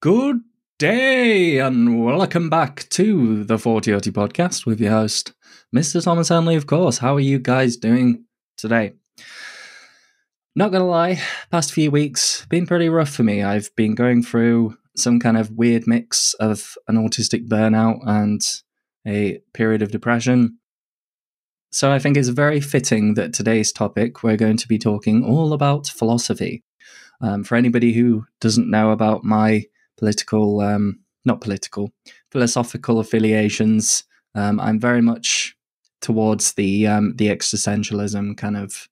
Good day and welcome back to the Thoughty Auti podcast with your host, Mr. Thomas Henley, of course. How are you guys doing today? Not gonna lie, past few weeks been pretty rough for me. I've been going through some kind of weird mix of an autistic burnout and a period of depression. So I think it's very fitting that today's topic we're going to be talking all about philosophy. Um, for anybody who doesn't know about my political, um, not political, philosophical affiliations, um, I'm very much towards the um, the existentialism kind of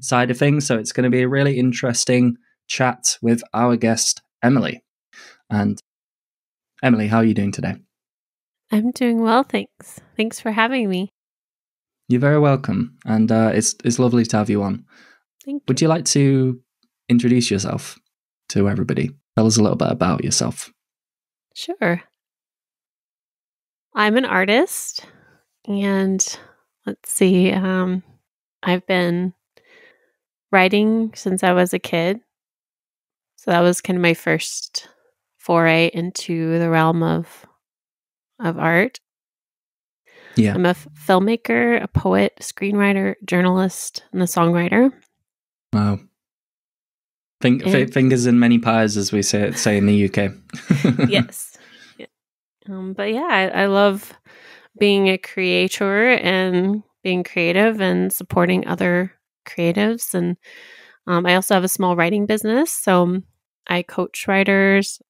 side of things. So it's going to be a really interesting chat with our guest Emily. And Emily, how are you doing today? I'm doing well, thanks. Thanks for having me. You're very welcome, and uh, it's it's lovely to have you on. Thank you. Would you like to introduce yourself to everybody? Tell us a little bit about yourself. Sure. I'm an artist, and let's see. Um, I've been writing since I was a kid, so that was kind of my first foray into the realm of of art. Yeah. I'm a f- filmmaker, a poet, screenwriter, journalist, and a songwriter. Wow. And- fi- fingers in many pies, as we say say in the UK. yes. Yeah. Um, but yeah, I, I love being a creator and being creative and supporting other creatives. And um, I also have a small writing business. So um, I coach writers.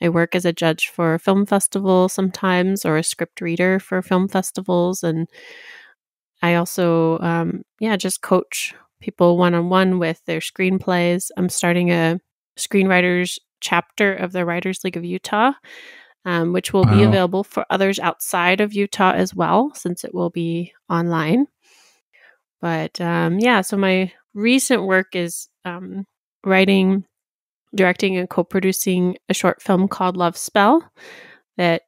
I work as a judge for a film festival sometimes or a script reader for film festivals. And I also, um, yeah, just coach people one on one with their screenplays. I'm starting a screenwriters chapter of the Writers League of Utah, um, which will be available for others outside of Utah as well, since it will be online. But um, yeah, so my recent work is um, writing, directing, and co producing a short film called Love Spell that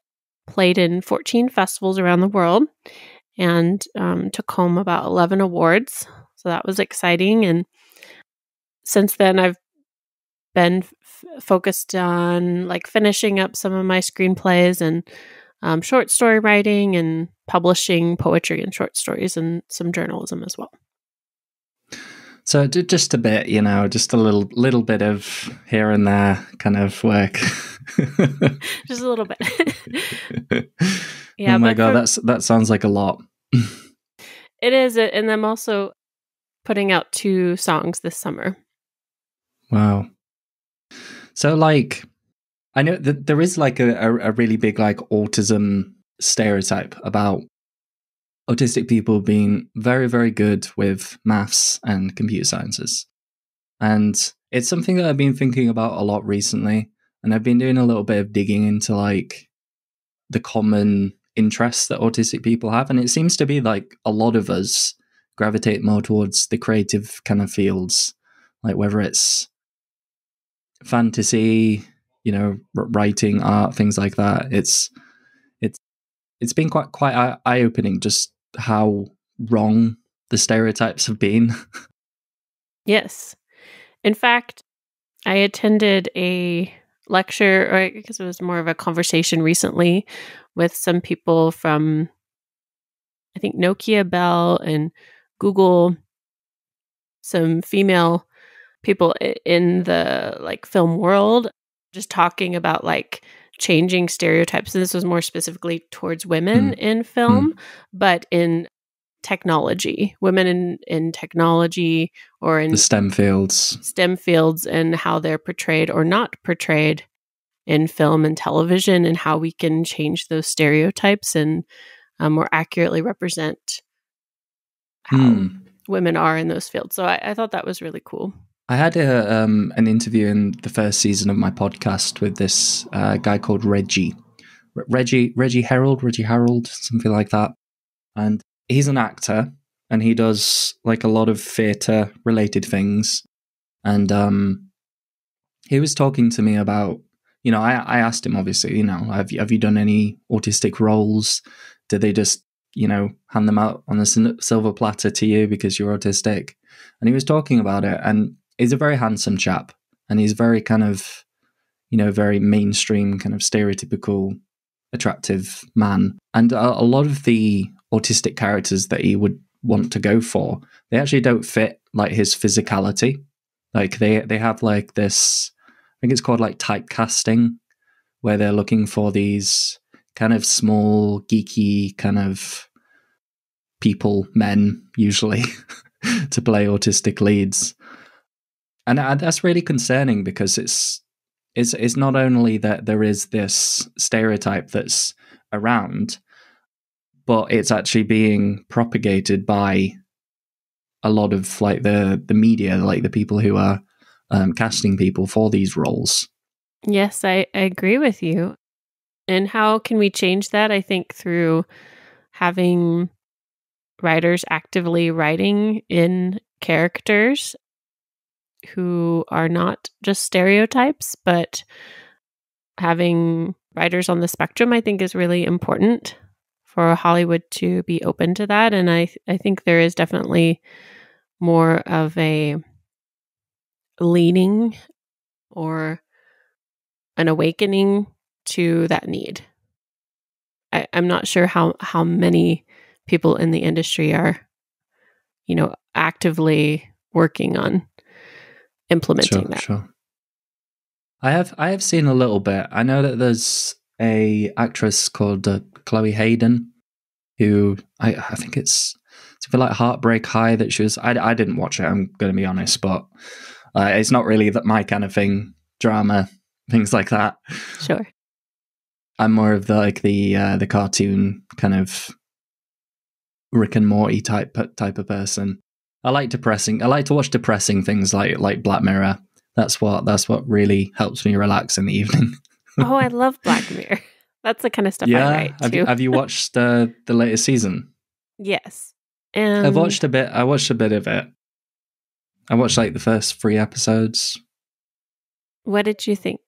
played in 14 festivals around the world and um, took home about 11 awards. So that was exciting. And since then, I've been focused on like finishing up some of my screenplays and um, short story writing and publishing poetry and short stories and some journalism as well. So just a bit, you know, just a little little bit of here and there kind of work. Just a little bit. Yeah, oh my god, for- that's that sounds like a lot. it is. And I'm also putting out two songs this summer. Wow. So, like, I know that there is like a, a, a really big like autism stereotype about autistic people being very, very good with maths and computer sciences. And it's something that I've been thinking about a lot recently. And I've been doing a little bit of digging into like the common interests that autistic people have. And it seems to be like a lot of us gravitate more towards the creative kind of fields, like whether it's fantasy, you know, writing, art, things like that. It's it's it's been quite quite eye opening just how wrong the stereotypes have been. Yes. In fact, I attended a lecture, or I guess it was more of a conversation recently with some people from, I think, Nokia Bell and Google, some female people in the like film world, just talking about like changing stereotypes. And this was more specifically towards women Mm. in film, but in technology, women in, in technology or in the STEM fields. STEM fields and how they're portrayed or not portrayed in film and television, and how we can change those stereotypes and um, more accurately represent how Hmm. women are in those fields. So I, I thought that was really cool. I had a, um, an interview in the first season of my podcast with this uh, guy called Reggie, Reggie Reggie Harold, Reggie Harold, something like that, and he's an actor and he does like a lot of theatre related things, and um, he was talking to me about, you know, I, I asked him obviously, you know, have you, have you done any autistic roles? Do they just you know, hand them out on a silver platter to you because you're autistic. And he was talking about it, and he's a very handsome chap, and he's very kind of, you know, very mainstream, kind of stereotypical, attractive man. And a, a lot of the autistic characters that he would want to go for, they actually don't fit like his physicality. Like they they have like this, I think it's called like typecasting, where they're looking for these kind of small, geeky kind of people, men usually, to play autistic leads. And that's really concerning because it's it's it's not only that there is this stereotype that's around, but it's actually being propagated by a lot of like the the media, like the people who are um, casting people for these roles. Yes, I, I agree with you. And how can we change that? I think through having writers actively writing in characters who are not just stereotypes, but having writers on the spectrum, I think is really important for Hollywood to be open to that. And I, I think there is definitely more of a leaning or an awakening to that need. I, am not sure how how many people in the industry are, you know, actively working on implementing sure, that. Sure. I have I have seen a little bit. I know that there's a actress called uh, Chloe Hayden, who I I think it's it's a bit like Heartbreak High that she was. I I didn't watch it. I'm going to be honest, but uh, it's not really that my kind of thing. Drama, things like that. Sure. I'm more of the like the uh, the cartoon kind of Rick and Morty type type of person. I like depressing. I like to watch depressing things like like Black Mirror. That's what that's what really helps me relax in the evening. oh, I love Black Mirror. That's the kind of stuff yeah, I write have you, have you watched uh, the latest season? Yes, and I've watched a bit. I watched a bit of it. I watched like the first three episodes. What did you think?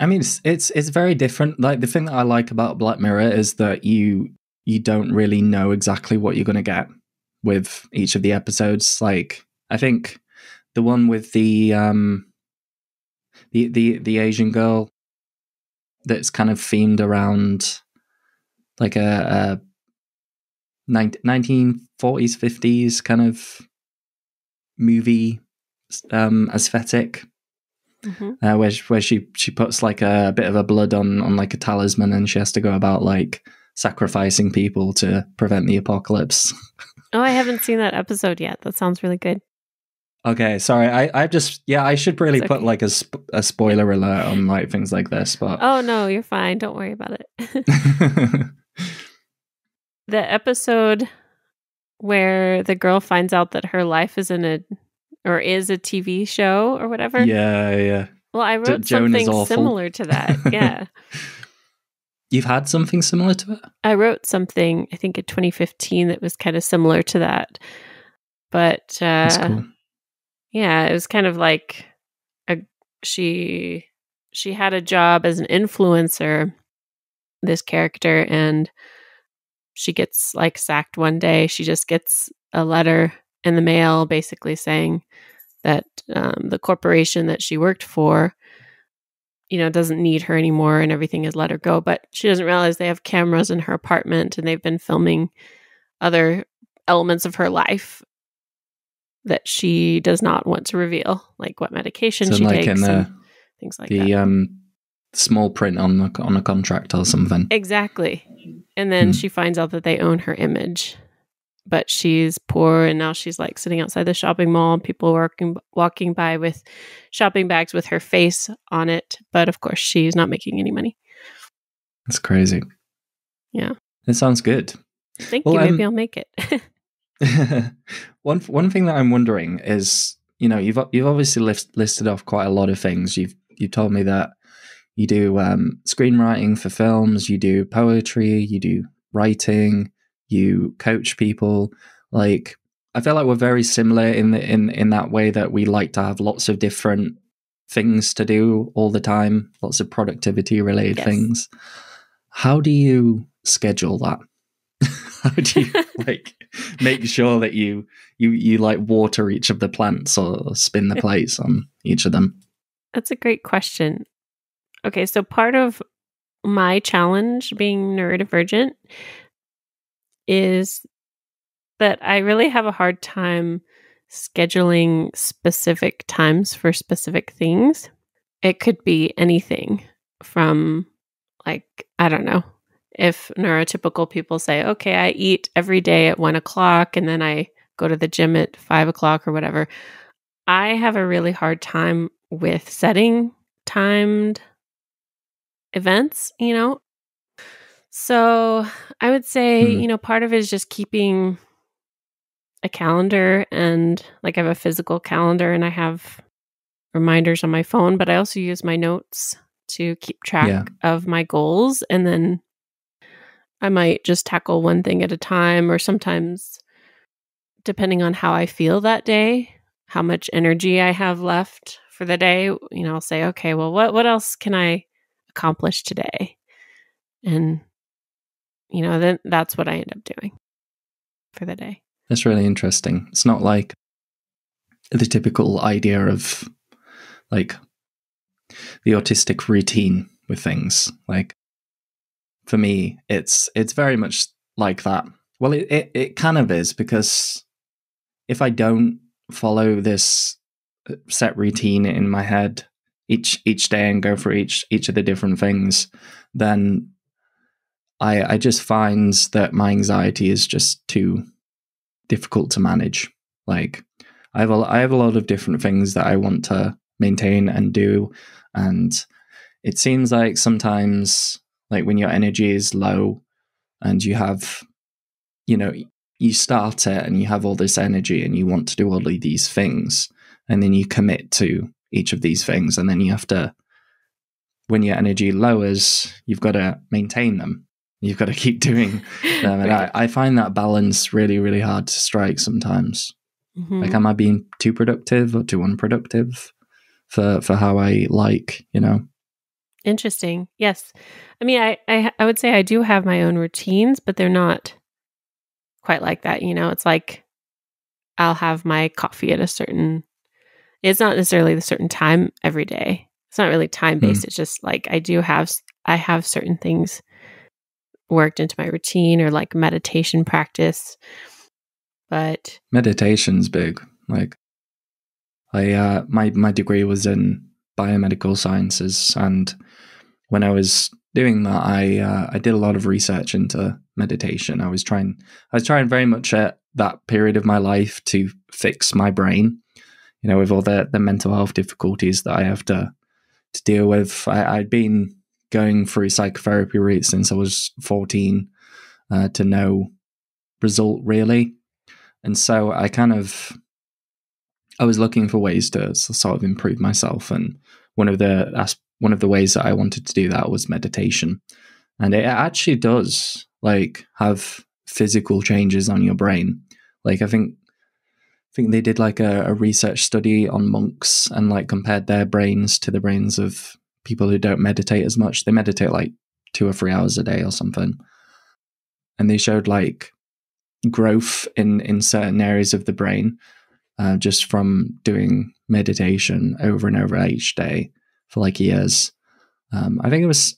I mean, it's, it's it's very different. Like the thing that I like about Black Mirror is that you you don't really know exactly what you're going to get with each of the episodes. Like I think the one with the um the the the Asian girl that's kind of themed around like a, a 1940s 50s kind of movie um aesthetic mm-hmm. uh, where she, where she she puts like a, a bit of a blood on on like a talisman, and she has to go about like sacrificing people to prevent the apocalypse. oh, I haven't seen that episode yet. That sounds really good. Okay, sorry. I, I just yeah, I should really okay. put like a, sp- a spoiler alert on like things like this, but oh no, you're fine. Don't worry about it. the episode where the girl finds out that her life is in a or is a TV show or whatever. Yeah, yeah. Well, I wrote D- something similar to that. Yeah. You've had something similar to it? I wrote something, I think in 2015, that was kind of similar to that. But uh, cool. yeah, it was kind of like a, she she had a job as an influencer, this character, and she gets like sacked one day. She just gets a letter in the mail basically saying that um, the corporation that she worked for you know doesn't need her anymore and everything has let her go but she doesn't realize they have cameras in her apartment and they've been filming other elements of her life that she does not want to reveal like what medication so she like takes the, things like the that. um small print on the on a contract or something exactly and then hmm. she finds out that they own her image but she's poor and now she's like sitting outside the shopping mall people walking walking by with shopping bags with her face on it but of course she's not making any money. That's crazy. Yeah. It sounds good. Thank well, you. Maybe um, i'll make it. One one thing that i'm wondering is you know you've you've obviously list, listed off quite a lot of things. You've you told me that you do um, screenwriting for films you do poetry you do writing you coach people like i feel like we're very similar in the, in in that way that we like to have lots of different things to do all the time lots of productivity related yes. things how do you schedule that? How do you like make sure that you you you like water each of the plants or spin the plates on each of them? That's a great question. Okay, so part of my challenge being neurodivergent is that I really have a hard time scheduling specific times for specific things. It could be anything from, like, I don't know, if neurotypical people say, okay, I eat every day at one o'clock and then I go to the gym at five o'clock or whatever. I have a really hard time with setting timed events, you know? So I would say, mm. you know, part of it is just keeping a calendar and like I have a physical calendar and I have reminders on my phone, but I also use my notes to keep track yeah. of my goals. And then I might just tackle one thing at a time, or sometimes, depending on how I feel that day, how much energy I have left for the day, you know, I'll say, okay, well, what, what else can I accomplish today? And, you know, then that's what I end up doing for the day. That's really interesting. It's not like the typical idea of like the autistic routine with things. Like for me, it's it's very much like that. Well, it, it, it kind of is because if I don't follow this set routine in my head each each day and go for each each of the different things, then I I just find that my anxiety is just too difficult to manage. Like I have a, I have a lot of different things that I want to maintain and do, and it seems like sometimes like when your energy is low and you have, you know, you start it and you have all this energy and you want to do all of these things, and then you commit to each of these things, and then you have to when your energy lowers, you've got to maintain them You've got to keep doing them. And I, I find that balance really, really hard to strike sometimes. Mm-hmm. Like, am I being too productive or too unproductive for, for how I like, you know? Interesting. Yes. I mean, I, I, I would say I do have my own routines, but they're not quite like that. You know, it's like I'll have my coffee at a certain, it's not necessarily the certain time every day. It's not really time based. Mm. It's just like I do have, I have certain things worked into my routine or like meditation practice. But meditation's big. Like I uh my my degree was in biomedical sciences and when I was doing that I uh, I did a lot of research into meditation. I was trying I was trying very much at that period of my life to fix my brain. You know, with all the the mental health difficulties that I have to to deal with. I, I'd been going through psychotherapy route since I was 14 uh, to no result really. And so I kind of I was looking for ways to, to sort of improve myself and one of the one of the ways that I wanted to do that was meditation. And it actually does like have physical changes on your brain. Like I think I think they did like a, a research study on monks and like compared their brains to the brains of people who don't meditate as much. They meditate like two or three hours a day or something. And they showed like growth in, in certain areas of the brain uh, just from doing meditation over and over each day for like years. Um, I think it was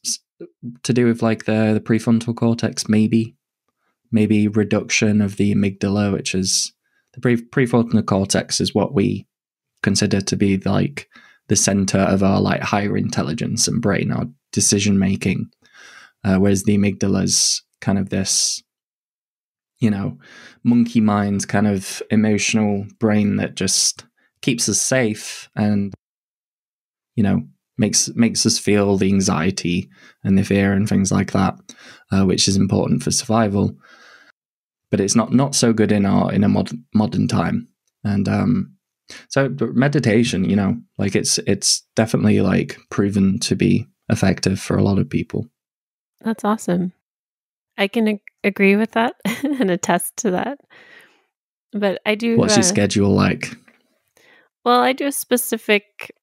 to do with like the, the prefrontal cortex, maybe, maybe reduction of the amygdala, which is the pre- prefrontal cortex is what we consider to be like the center of our like higher intelligence and brain, our decision making. Uh, whereas the amygdala is kind of this, you know, monkey mind kind of emotional brain that just keeps us safe and, you know, makes makes us feel the anxiety and the fear and things like that, uh, which is important for survival. But it's not not so good in our in a modern modern time. And um, so meditation, you know, like it's it's definitely like proven to be effective for a lot of people. That's awesome. I can ag- agree with that and attest to that. But I do. What's uh, your schedule like? Well, I do a specific.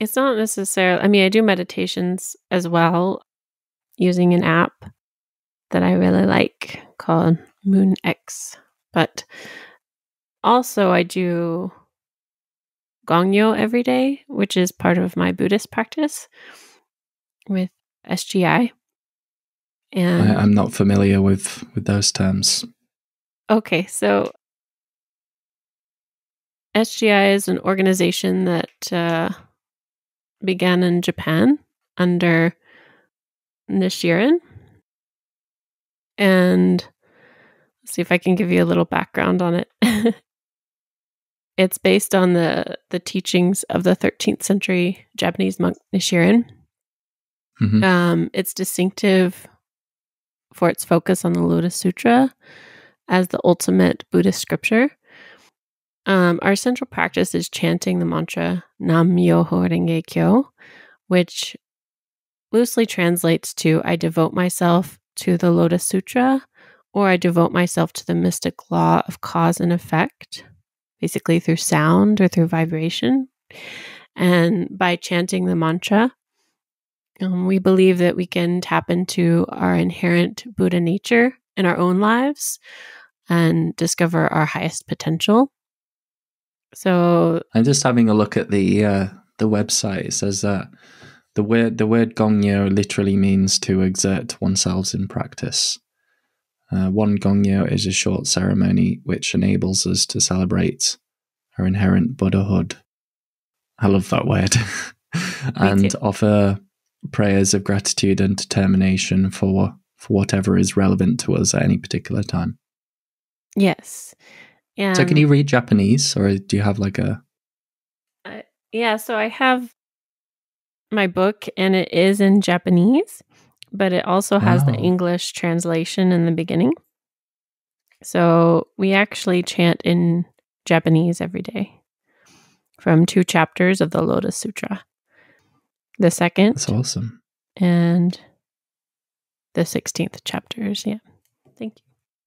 It's not necessarily. I mean, I do meditations as well using an app that I really like called Moon X. But also, I do Gongyo every day, which is part of my Buddhist practice with SGI. And I, I'm not familiar with with those terms. okay, so SGI is an organization that uh, began in Japan under Nichiren. And let's see if I can give you a little background on it. it's based on the the teachings of the 13th century Japanese monk Nichiren. Mhm. Um, it's distinctive for its focus on the Lotus Sutra as the ultimate Buddhist scripture. Um, our central practice is chanting the mantra Nam Myoho Renge Kyo, which loosely translates to I devote myself to the Lotus Sutra, or I devote myself to the mystic law of cause and effect, basically through sound or through vibration. And by chanting the mantra, um, we believe that we can tap into our inherent Buddha nature in our own lives and discover our highest potential. So, I'm just having a look at the uh, the website. It says that the word the word gongyo literally means to exert oneself in practice. Uh, one gongyo is a short ceremony which enables us to celebrate our inherent Buddhahood. I love that word, and offer prayers of gratitude and determination for for whatever is relevant to us at any particular time. yes. And so, can you read Japanese, or do you have like a? Yeah, so I have my book and it is in Japanese, but it also has the English translation in the beginning. So we actually chant in Japanese every day from two chapters of the Lotus Sutra. The second That's awesome. and the 16th chapters. Yeah. Thank you.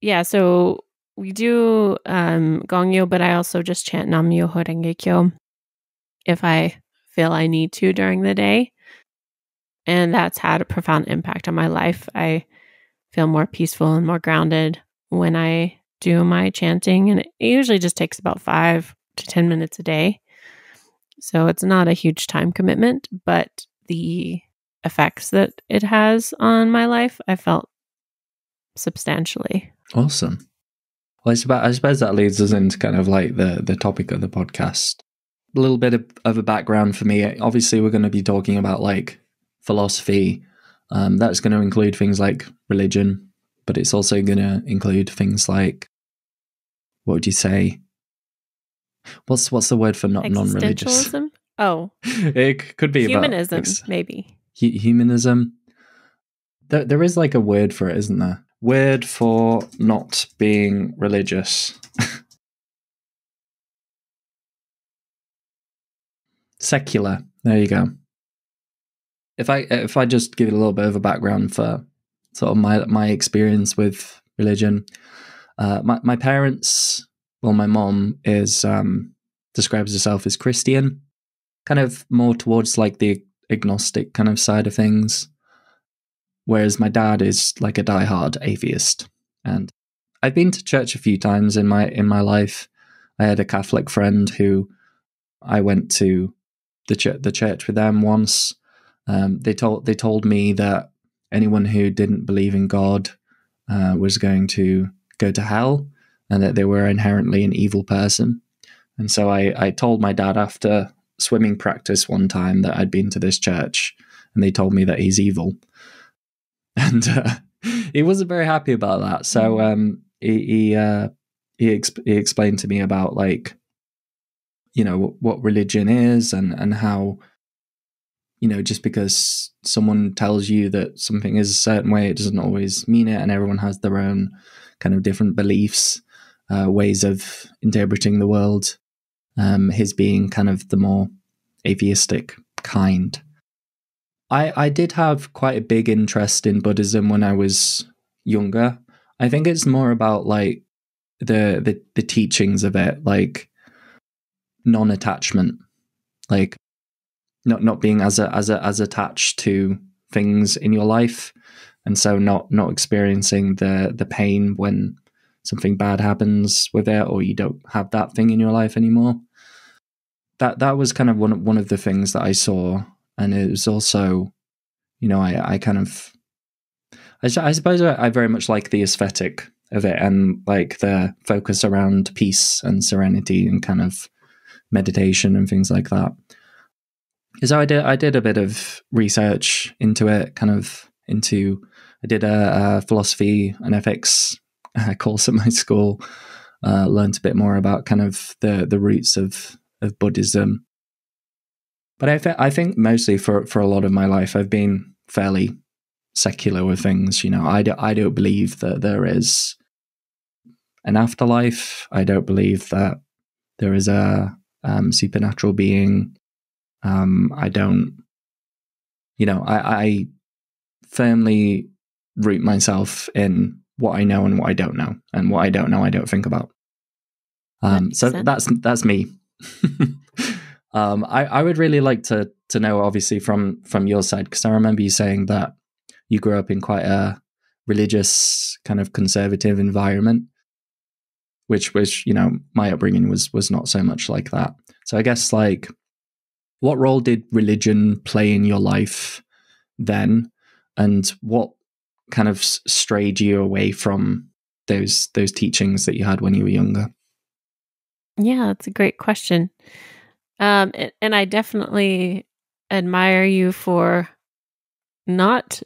Yeah. So we do um, Gongyo, but I also just chant Nam Myoho Renge Kyo if I feel I need to during the day. And that's had a profound impact on my life. I feel more peaceful and more grounded when I do my chanting. And it usually just takes about five to 10 minutes a day. So it's not a huge time commitment, but the effects that it has on my life, I felt substantially. Awesome. Well, I suppose, I suppose that leads us into kind of like the, the topic of the podcast. A little bit of, of a background for me. Obviously, we're going to be talking about like philosophy. Um, that's going to include things like religion, but it's also going to include things like what would you say? What's what's the word for not non-religious? Oh, it could be humanism, ex- maybe. hu- humanism. There, there is like a word for it, isn't there? Word for not being religious. Secular. There you go. If I if I just give it a little bit of a background for sort of my my experience with religion, uh, my my parents, well, my mom is um, describes herself as Christian, kind of more towards like the agnostic kind of side of things. Whereas my dad is like a diehard atheist. And I've been to church a few times in my in my life. I had a Catholic friend who I went to the ch- the church with them once. Um, they told they told me that anyone who didn't believe in God uh, was going to go to hell, and that they were inherently an evil person. And so I, I told my dad after swimming practice one time that I'd been to this church, and they told me that he's evil, and uh, he wasn't very happy about that. So um, he he uh, he, exp- he explained to me about like you know what religion is and and how you know just because someone tells you that something is a certain way it doesn't always mean it and everyone has their own kind of different beliefs uh, ways of interpreting the world um, his being kind of the more atheistic kind. I i did have quite a big interest in buddhism when i was younger. I think it's more about like the the, the teachings of it like non-attachment. Like not not being as a, as a, as attached to things in your life. And so not not experiencing the the pain when something bad happens with it or you don't have that thing in your life anymore. That that was kind of one one of the things that I saw. And it was also you know I I kind of I, I suppose I, I very much like the aesthetic of it and like the focus around peace and serenity and kind of meditation and things like that. So I did I did a bit of research into it, kind of into I did a, a philosophy and ethics uh, course at my school. Uh, learned a bit more about kind of the the roots of of Buddhism. But I, th- I think mostly for for a lot of my life, I've been fairly secular with things. You know, I, do, I don't believe that there is an afterlife. I don't believe that there is a um, supernatural being. Um, I don't, you know, I, I firmly root myself in what I know and what I don't know, and what I don't know, I don't think about. Um, so sense. that's that's me. um, I, I would really like to to know, obviously, from from your side, because I remember you saying that you grew up in quite a religious kind of conservative environment which which you know my upbringing was was not so much like that so i guess like what role did religion play in your life then? And what kind of strayed you away from those those teachings that you had when you were younger? Yeah that's a great question. Um and i definitely admire you for not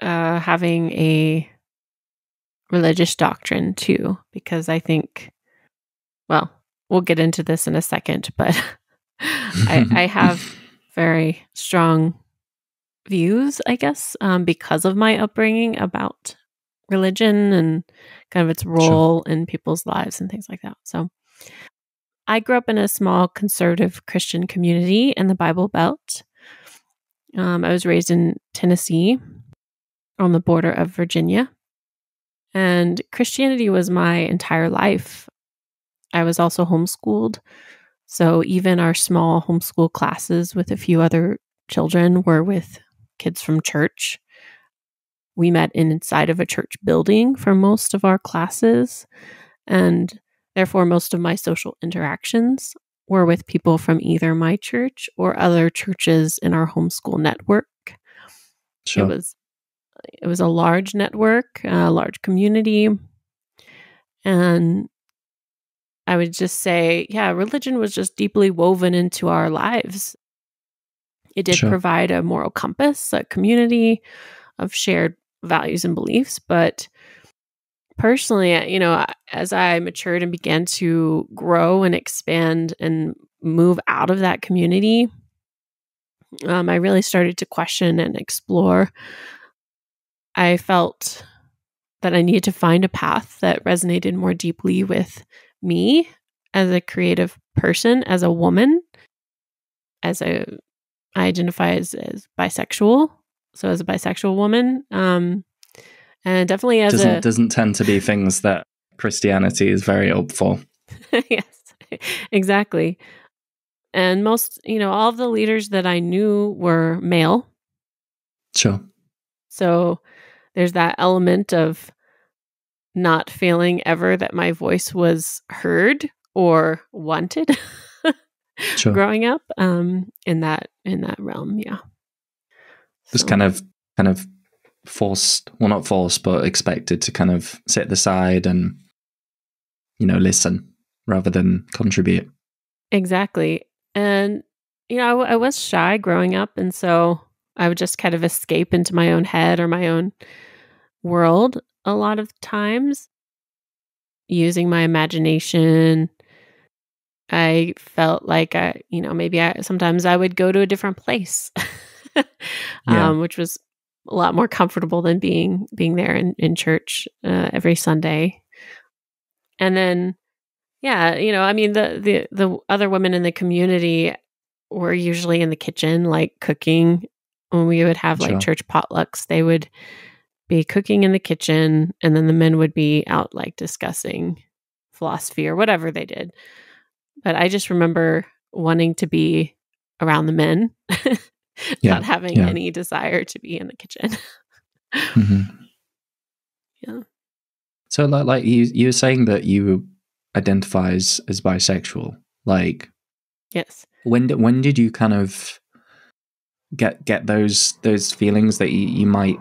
uh having a religious doctrine too, because I think, well, we'll get into this in a second, but I, I, have very strong views, I guess, um, because of my upbringing about religion and kind of its role sure. in people's lives and things like that. So I grew up in a small conservative Christian community in the Bible Belt. Um, I was raised in Tennessee on the border of Virginia. And Christianity was my entire life. I was also homeschooled. So even our small homeschool classes with a few other children were with kids from church. We met inside of a church building for most of our classes. And therefore, most of my social interactions were with people from either my church or other churches in our homeschool network. Sure. It was it was a large network, a large community. And I would just say, yeah, religion was just deeply woven into our lives. It did sure. provide a moral compass, a community of shared values and beliefs. But personally, you know, as I matured and began to grow and expand and move out of that community, um, I really started to question and explore I felt that I needed to find a path that resonated more deeply with me as a creative person, as a woman, as a I identify as, as bisexual, so as a bisexual woman, um, and definitely as doesn't a doesn't tend to be things that Christianity is very up for. yes, exactly. And most, you know, all of the leaders that I knew were male. Sure. So there's that element of not feeling ever that my voice was heard or wanted sure. growing up um in that in that realm yeah just so. kind of kind of forced well not forced but expected to kind of sit side and you know listen rather than contribute exactly and you know I, I was shy growing up and so i would just kind of escape into my own head or my own world a lot of times using my imagination. I felt like I, you know, maybe I sometimes I would go to a different place, yeah. um, which was a lot more comfortable than being being there in in church uh, every Sunday. And then, yeah, you know, I mean, the the the other women in the community were usually in the kitchen, like cooking. When we would have like sure. church potlucks, they would be cooking in the kitchen and then the men would be out like discussing philosophy or whatever they did. But I just remember wanting to be around the men, yeah, not having yeah. any desire to be in the kitchen. Mhm. Yeah. So, like, like you, you were saying that you identify as, as bisexual. Like, Yes. when did, when did you kind of get get those those feelings that you, you might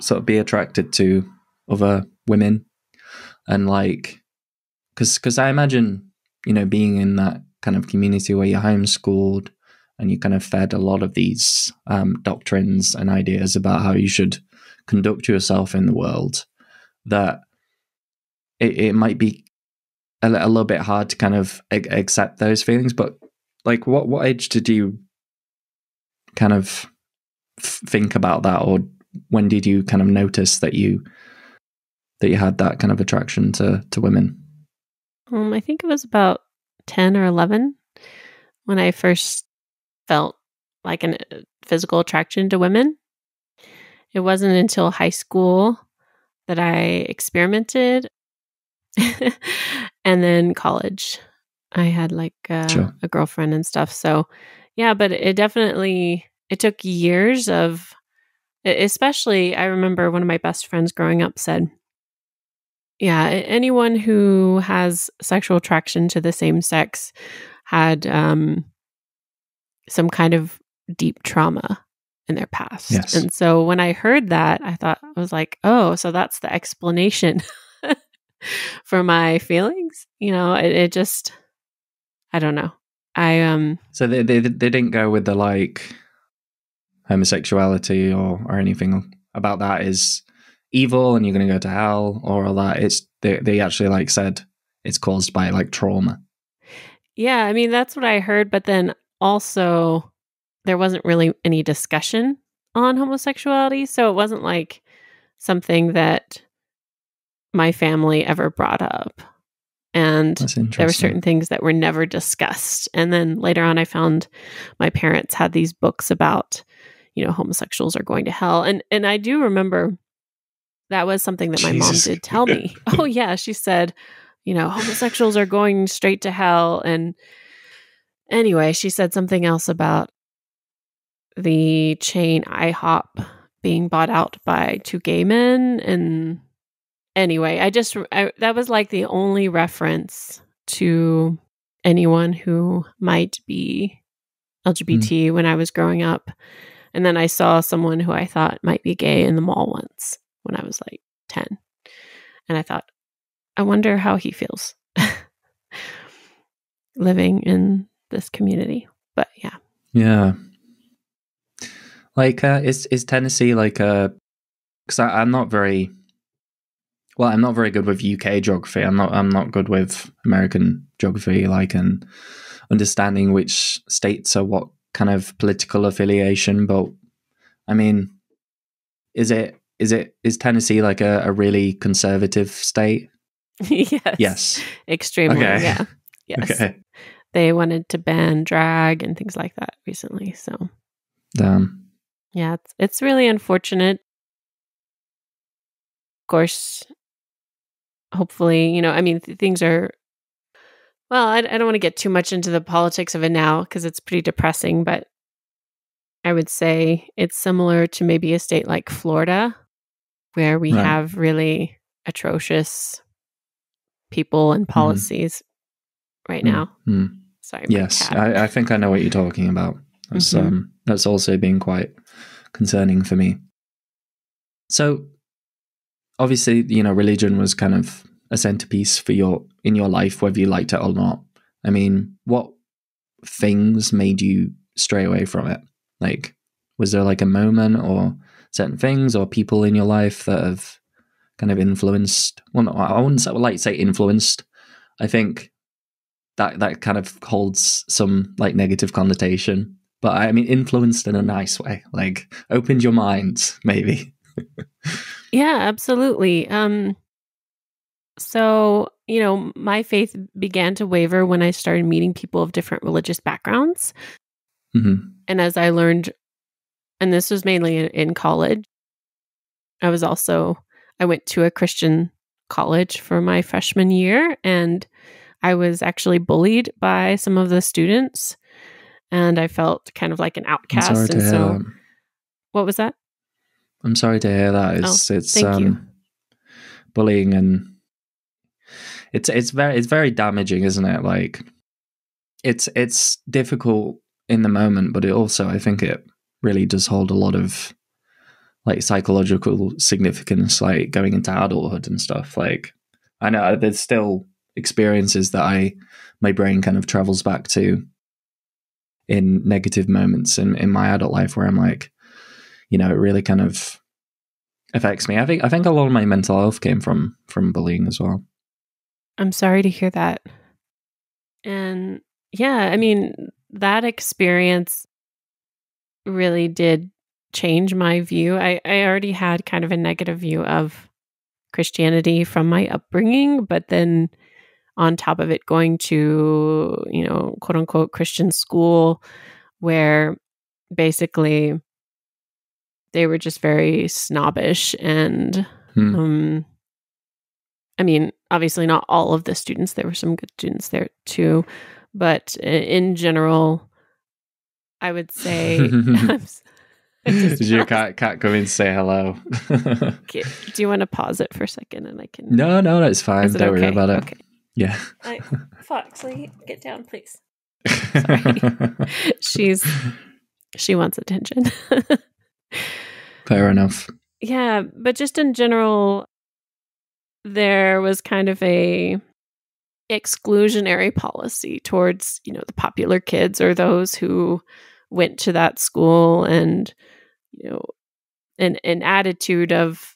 sort of be attracted to other women. And like because because I imagine you know being in that kind of community where you're homeschooled and you kind of fed a lot of these um, doctrines and ideas about how you should conduct yourself in the world that it, it might be a, a little bit hard to kind of ac- accept those feelings. But like what what age did you kind of think about that or when did you kind of notice that you that you had that kind of attraction to to women Um, I think it was about 10 or 11 when I first felt like a physical attraction to women. It wasn't until high school that I experimented. and then college. I had like uh, Sure. a girlfriend and stuff. So, yeah, but it definitely it took years of especially I remember one of my best friends growing up said, yeah, anyone who has sexual attraction to the same sex had um, some kind of deep trauma in their past. Yes. And so when I heard that, I thought, I was like, oh, so that's the explanation for my feelings. You know, it, it just, I don't know. I, um, so they, they they didn't go with the like homosexuality or or anything about that is evil and you're going to go to hell or all that it's they they actually like said it's caused by like trauma Yeah, I mean that's what I heard, but then also there wasn't really any discussion on homosexuality, so it wasn't like something that my family ever brought up. And there were certain things that were never discussed. And then later on I found my parents had these books about, you know, homosexuals are going to hell. And and I do remember that was something that my mom did tell me. oh yeah, she said, you know, homosexuals are going straight to hell and anyway, she said something else about the chain IHOP being bought out by two gay men and anyway, I just I, that was like the only reference to anyone who might be hmm. LGBT when I was growing up. And then I saw someone who I thought might be gay in the mall once when I was like 10. And I thought, I wonder how he feels living in this community. But yeah. yeah like uh is is tennessee like a because i'm not very well i'm not very good with uk geography i'm not i'm not good with american geography like and understanding which states are what kind of political affiliation but i mean is it is it is tennessee like a, a really conservative state yes. yes Extremely. Okay. Yeah. Yes. okay They wanted to ban drag and things like that recently. So damn yeah, it's it's really unfortunate. Of course, hopefully, you know, I mean, th- things are. Well, I, I don't want to get too much into the politics of it now because it's pretty depressing, but I would say it's similar to maybe a state like Florida, where we Right. have really atrocious people and policies right Mm, now. mm. Sorry. Yes. I, I think I know what you're talking about. That's Mhm. um that's also been quite concerning for me. So obviously, you know, religion was kind of a centerpiece for your in your life, whether you liked it or not. I mean, what things made you stray away from it? Like, was there like a moment or certain things or people in your life that have kind of influenced? Well, no, I wouldn't say, like say influenced. I think that that kind of holds some like negative connotation. But I mean, influenced in a nice way, like opened your mind, maybe. Yeah, absolutely. Um so, you know, my faith began to waver when I started meeting people of different religious backgrounds. hmm And as I learned and this was mainly in, in college. I was also I went to a Christian college for my freshman year and I was actually bullied by some of the students and I felt kind of like an outcast and so that. what was that? I'm sorry to hear that. It's Oh, it's um, you. bullying and it's it's very it's very damaging, isn't it? Like it's it's difficult in the moment, but it also I think it really does hold a lot of like psychological significance, like going into adulthood and stuff. Like I know uh, there's still experiences that I my brain kind of travels back to in negative moments in, in my adult life where I'm like, you know, it really kind of affects me. I think I think a lot of my mental health came from from bullying as well. I'm sorry to hear that. And yeah, I mean, that experience really did change my view. I, I already had kind of a negative view of Christianity from my upbringing, but then on top of it, going to, you know, quote unquote Christian school where basically they were just very snobbish and Hmm. um I mean, obviously not all of the students. There were some good students there too, but in general, I would say. I'm s- I just- Did your cat cat come in to say hello? Okay, Do you want to pause it for a second and I can? no, no, that's fine. It Don't worry about it. Okay. Yeah. I, Foxley, get down, please. Sorry. She's she wants attention. Fair enough. yeah, but just in general, there was kind of a exclusionary policy towards you know the popular kids or those who went to that school and you know an an attitude of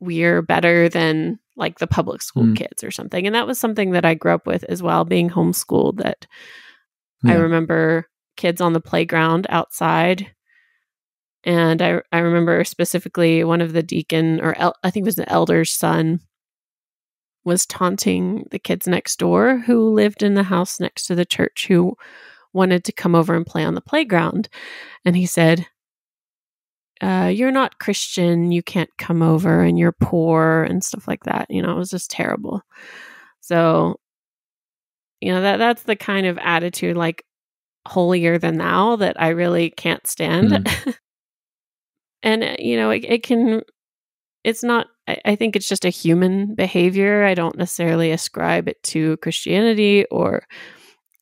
we're better than like the public school Mm. kids or something. And that was something that I grew up with as well being homeschooled that I remember kids on the playground outside. And I I remember specifically one of the deacon or el- I think it was the elder's son was taunting the kids next door who lived in the house next to the church who wanted to come over and play on the playground. And he said, uh, You're not Christian. You can't come over and you're poor and stuff like that. You know, it was just terrible. So, you know, that that's the kind of attitude like holier than thou that I really can't stand. and, uh, you know, it, it can, it's not I, I think it's just a human behavior. I don't necessarily ascribe it to Christianity or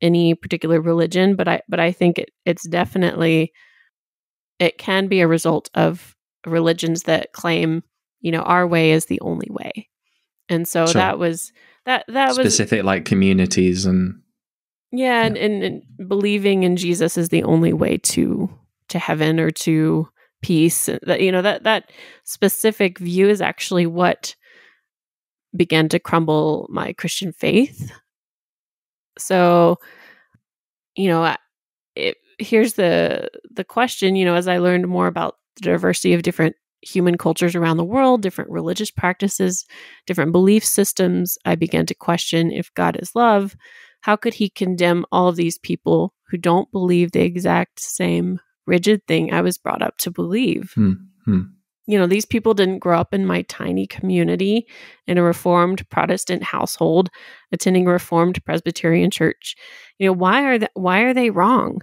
any particular religion, but I but I think it, it's definitely it can be a result of religions that claim, you know, our way is the only way. And so Sure. that was that that was Specific like communities and yeah, and, and, and believing in Jesus is the only way to to heaven or to peace. That you know that that specific view is actually what began to crumble my Christian faith. So, you know, it, here's the the question. You know, as I learned more about the diversity of different human cultures around the world, different religious practices, different belief systems, I began to question if God is love how could he condemn all of these people who don't believe the exact same rigid thing I was brought up to believe? Hmm, hmm. You know, these people didn't grow up in my tiny community in a reformed Protestant household, attending a reformed Presbyterian church. You know, why are that why are they wrong?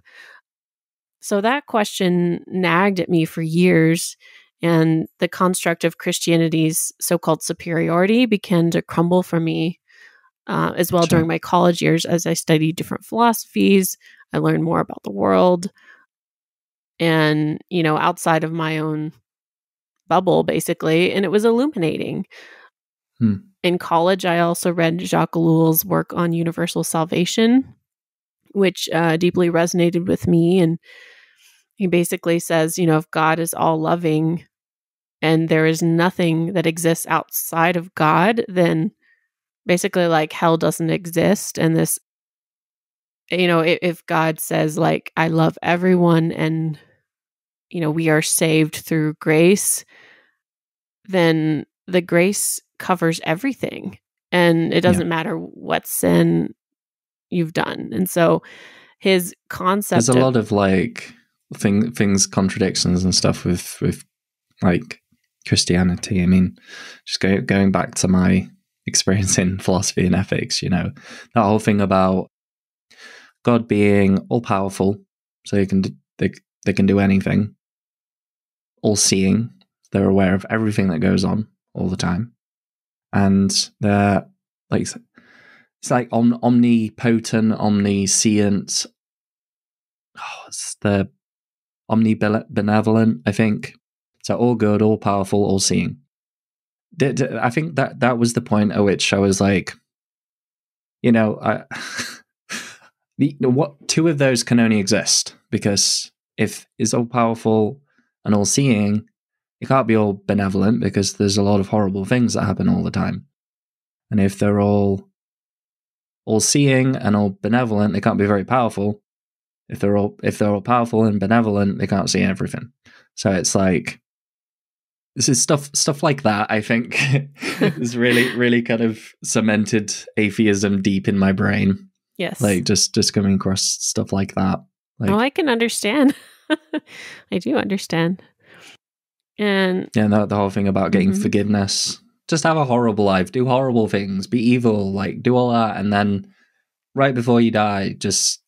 So that question nagged at me for years and the construct of Christianity's so-called superiority began to crumble for me uh, as well Sure. during my college years as I studied different philosophies. I learned more about the world. And, you know, outside of my own bubble, basically. And it was illuminating. Hmm. In college, I also read Jacques Ellul's work on universal salvation, which uh, deeply resonated with me. And he basically says, you know, if God is all loving and there is nothing that exists outside of God, then basically like hell doesn't exist and this you know if, if god says like i love everyone and you know we are saved through grace then the grace covers everything and it doesn't matter what sin you've done and so his concept There's a of- lot of like thing things contradictions and stuff with with like Christianity. I mean, just go, going back to my experience in philosophy and ethics, you know, that whole thing about God being all powerful, so he can they they can do anything, all seeing, they're aware of everything that goes on all the time, and they're like it's like om- omnipotent, omniscient. Oh, it's the omnibenevolent, I think. So all good, all powerful, all seeing. I think that that was the point at which I was like, you know, I, the, what two of those can only exist because if is all powerful and all seeing, it can't be all benevolent because there's a lot of horrible things that happen all the time. And if they're all all seeing and all benevolent, they can't be very powerful. If they're all if they're all powerful and benevolent, they can't see everything. So it's like this is stuff stuff like that i think is really really kind of cemented atheism deep in my brain yes like just just coming across stuff like that like, oh i can understand i do understand. And yeah the, the whole thing about getting Mhm. forgiveness. Just have a horrible life. Do horrible things. Be evil. Like do all that. And then right before you die just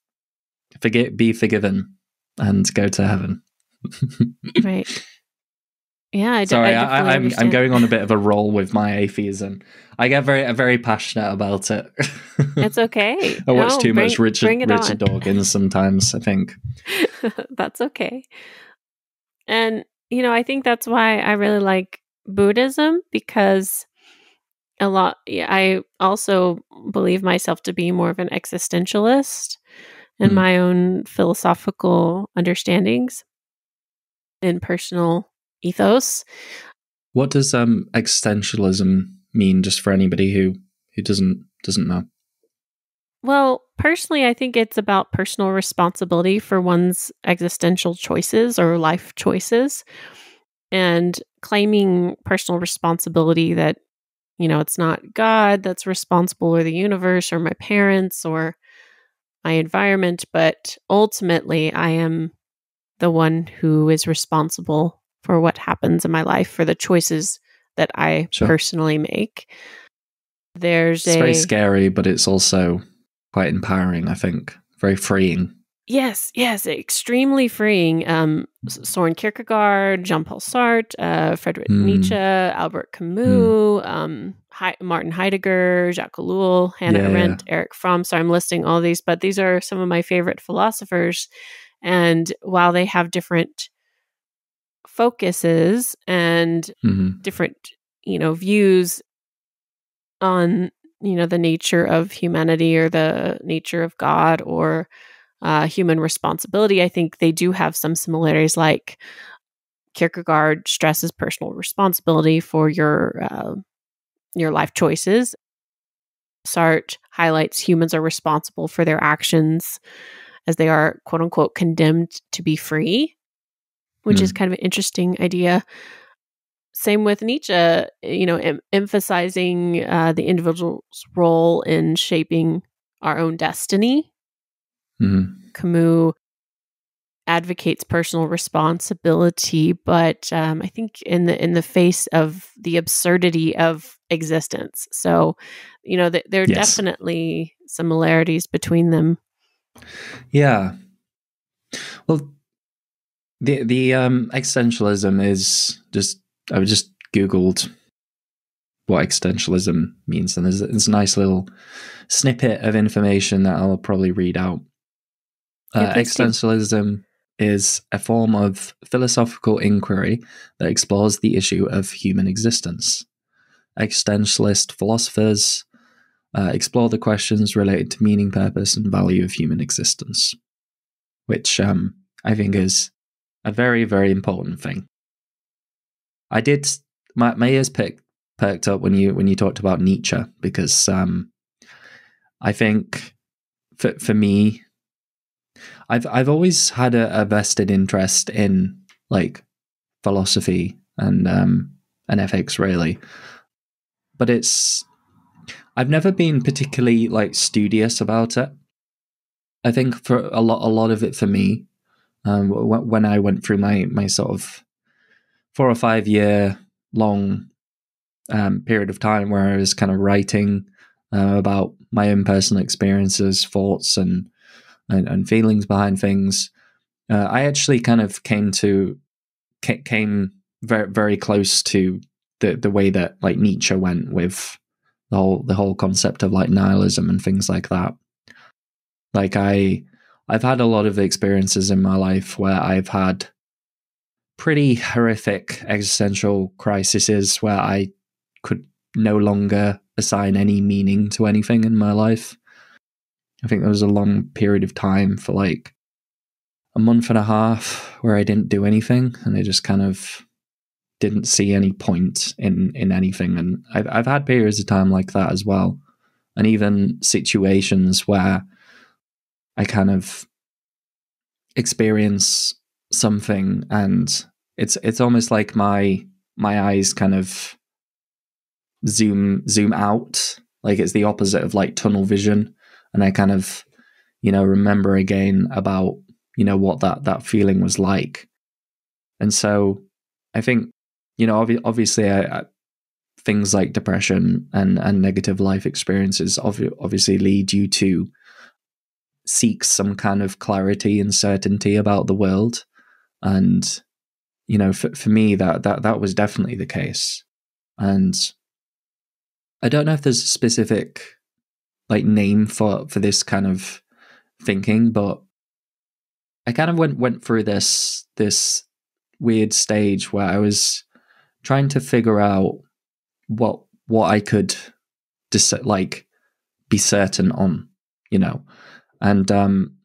forget be forgiven and go to heaven. Right. Yeah I, d- Sorry, I I, I'm I'm going on a bit of a roll with my atheism. I get very very passionate about it. it's okay I watch No, too much Richard bring Richard on. Dawkins sometimes. I think. that's okay. And, you know, I think that's why I really like Buddhism because a lot, I also believe myself to be more of an existentialist in Hmm. my own philosophical understandings and personal ethos. What does um existentialism mean? Just for anybody who who doesn't doesn't know. Well, personally, I think it's about personal responsibility for one's existential choices or life choices and claiming personal responsibility that, you know, it's not God that's responsible or the universe or my parents or my environment, but ultimately I am the one who is responsible for what happens in my life, for the choices that I Sure. personally make. There's It's a very scary, but it's also quite empowering. I think very freeing. Yes, yes, extremely freeing. Um, Soren Kierkegaard, Jean Paul Sartre, uh, Friedrich Mm. Nietzsche, Albert Camus, um, Hei- Martin Heidegger, Jacques Ellul, Hannah Yeah. Arendt, Erich Fromm. So I'm listing all these, but these are some of my favorite philosophers. And while they have different focuses and hmm different you know views on you know the nature of humanity or the nature of god or uh, human responsibility i think they do have some similarities like kierkegaard stresses personal responsibility for your uh, your life choices. Sartre highlights humans are responsible for their actions as they are quote unquote condemned to be free which is kind of an interesting idea same with Nietzsche, you know, em- emphasizing uh, the individual's role in shaping our own destiny. hmm Camus advocates personal responsibility, but um, I think in the in the face of the absurdity of existence. So, you know, th- there are Yes. definitely similarities between them. Yeah. Well, the the um existentialism is just I've just googled what existentialism means, and there's, there's a nice little snippet of information that I'll probably read out. Uh, existentialism is a form of philosophical inquiry that explores the issue of human existence. Existentialist philosophers uh, explore the questions related to meaning, purpose, and value of human existence, which um, I think is a very, very important thing. I did my my ears picked perked up when you when you talked about Nietzsche because um, I think for for me, I've I've always had a, a vested interest in like philosophy and um, and ethics really, but it's I've never been particularly like studious about it. I think for a lot a lot of it for me, um, when I went through my my sort of four or five year long um, period of time where I was kind of writing uh, about my own personal experiences, thoughts, and and, and feelings behind things. Uh, I actually kind of came to came very very close to the the way that like Nietzsche went with the whole the whole concept of like nihilism and things like that. Like I I've had a lot of experiences in my life where I've had pretty horrific existential crises where I could no longer assign any meaning to anything in my life. I think there was a long period of time for like a month and a half where I didn't do anything and I just kind of didn't see any point in in anything and I've I've had periods of time like that as well and even situations where I kind of experience something and it's it's almost like my my eyes kind of zoom zoom out. Like it's the opposite of like tunnel vision. And I kind of you know remember again about you know what that that feeling was like. And so I think you know ob- obviously I, I, things like depression and and negative life experiences ob- obviously lead you to seek some kind of clarity and certainty about the world. And you know for, for me that that that was definitely the case. And i don't know if there's a specific like name for for this kind of thinking but i kind of went went through this this weird stage where i was trying to figure out what what i could dis- like be certain on you know and um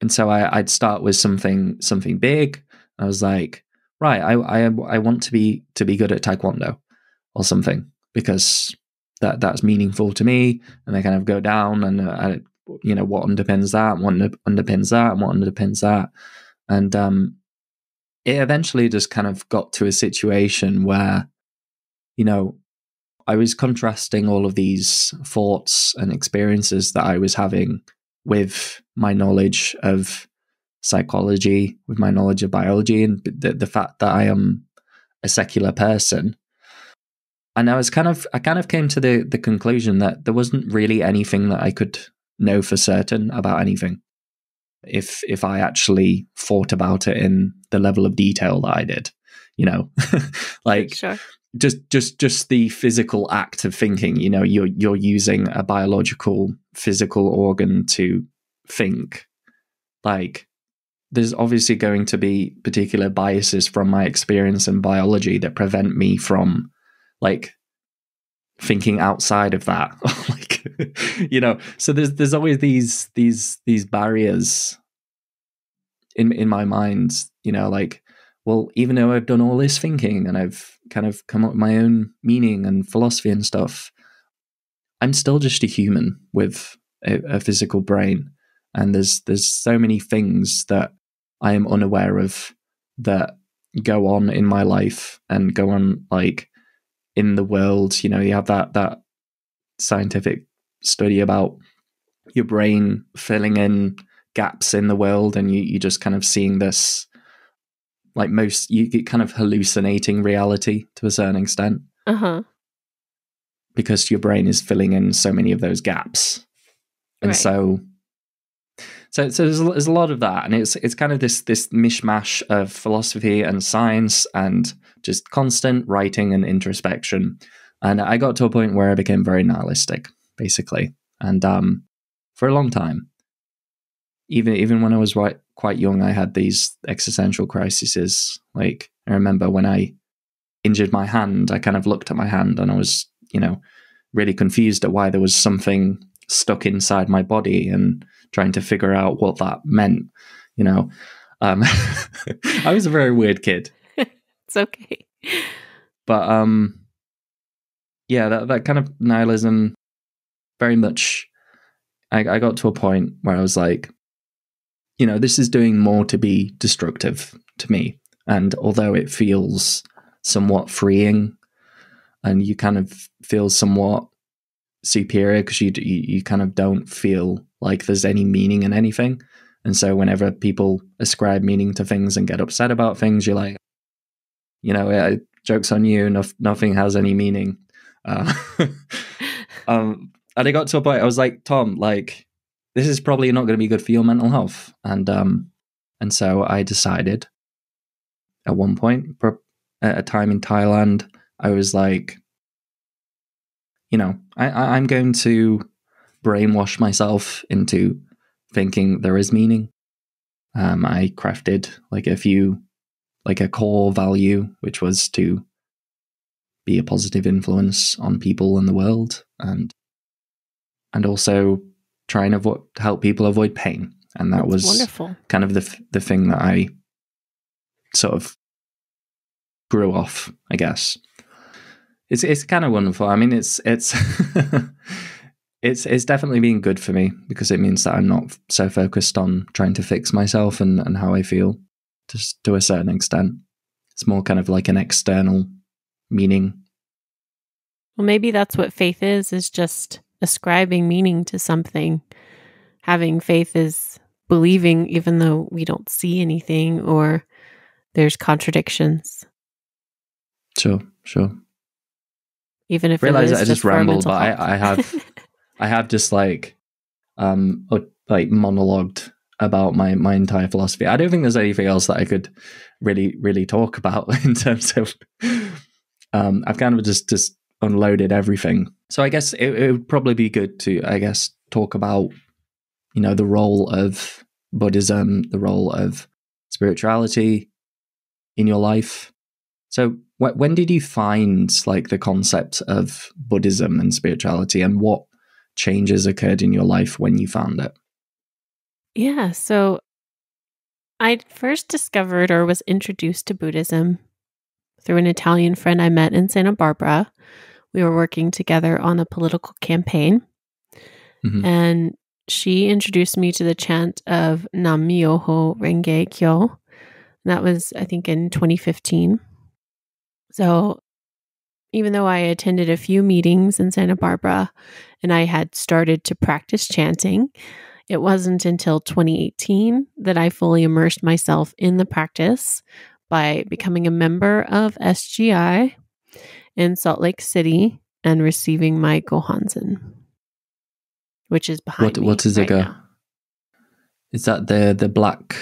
and so I, I'd start with something something big. I was like, right, I, I I want to be to be good at taekwondo or something because that that's meaningful to me. And I kind of go down and uh, you know what underpins that, what underpins that, and what underpins that, and um, it eventually just kind of got to a situation where, you know, I was contrasting all of these thoughts and experiences that I was having with my knowledge of psychology, with my knowledge of biology, and the, the fact that I am a secular person. And I was kind of, I kind of came to the the conclusion that there wasn't really anything that I could know for certain about anything. If if I actually thought about it in the level of detail that I did, you know, like Sure. Just just just the physical act of thinking you know you're you're using a biological physical organ to think. Like there's obviously going to be particular biases from my experience in biology that prevent me from like thinking outside of that. Like you know so there's there's always these these these barriers in in my mind you know like well even though i've done all this thinking and i've kind of come up with my own meaning and philosophy and stuff. I'm still just a human with a, a physical brain. And there's there's so many things that i am unaware of that go on in my life and go on like in the world. You know you have that that scientific study about your brain filling in gaps in the world and you you just kind of seeing this like most you get kind of hallucinating reality to a certain extent. Uh huh. because your brain is filling in so many of those gaps. And Right. so so so there's, a- there's a lot of that. And it's it's kind of this this mishmash of philosophy and science and just constant writing and introspection. And i got to a point where i became very nihilistic basically. And um for a long time. Even even when i was right, quite young i had these existential crises. Like i remember when i injured my hand i kind of looked at my hand and i was you know really confused at why there was something stuck inside my body and trying to figure out what that meant you know? Um i was a very weird kid. It's okay. but um yeah that, that kind of nihilism very much I, I got to a point where i was like you know this is doing more to be destructive to me. And although it feels somewhat freeing and you kind of feel somewhat superior because you, you you kind of don't feel like there's any meaning in anything. And so whenever people ascribe meaning to things and get upset about things you're like you know jokes on you. No, nothing has any meaning. Uh, um, and i got to a point i was like tom like this is probably not going to be good for your mental health and um and so i decided at one point at a time in Thailand, I was like, you know, I, I, I'm going to brainwash myself into thinking there is meaning. Um, I crafted like a few, like a core value, which was to be a positive influence on people in the world, and and also try and avoid help people avoid pain. And that That's was wonderful. kind of the the thing that I sort of grew off, I guess. It's it's kind of wonderful. I mean, it's it's it's it's definitely been good for me because it means that I'm not so focused on trying to fix myself and and how I feel, just to a certain extent. It's more kind of like an external meaning. Well, maybe that's what faith is, is just ascribing meaning to something. Having faith is believing even though we don't see anything or there's contradictions. Sure, sure. Even if Realize it is I just rambled, but I- I have- I have just like um like monologued about my my entire philosophy. I don't think there's anything else that I could really really talk about in terms of um I've kind of just just unloaded everything. So I guess it, it would probably be good to I guess talk about you know the role of Buddhism, the role of spirituality in your life. So wh- when did you find like the concept of Buddhism and spirituality and what changes occurred in your life when you found it? Yeah. So I first discovered or was introduced to Buddhism through an Italian friend I met in Santa Barbara. We were working together on a political campaign, Mhm. and she introduced me to the chant of Nam Myoho Renge Kyo. That was, I think, in 2015. So even though I attended a few meetings in Santa Barbara and I had started to practice chanting, it wasn't until 2018 that I fully immersed myself in the practice by becoming a member of SGI in Salt Lake City and receiving my Gohonzon, which is behind What what is right it? Go? now. Is that the the black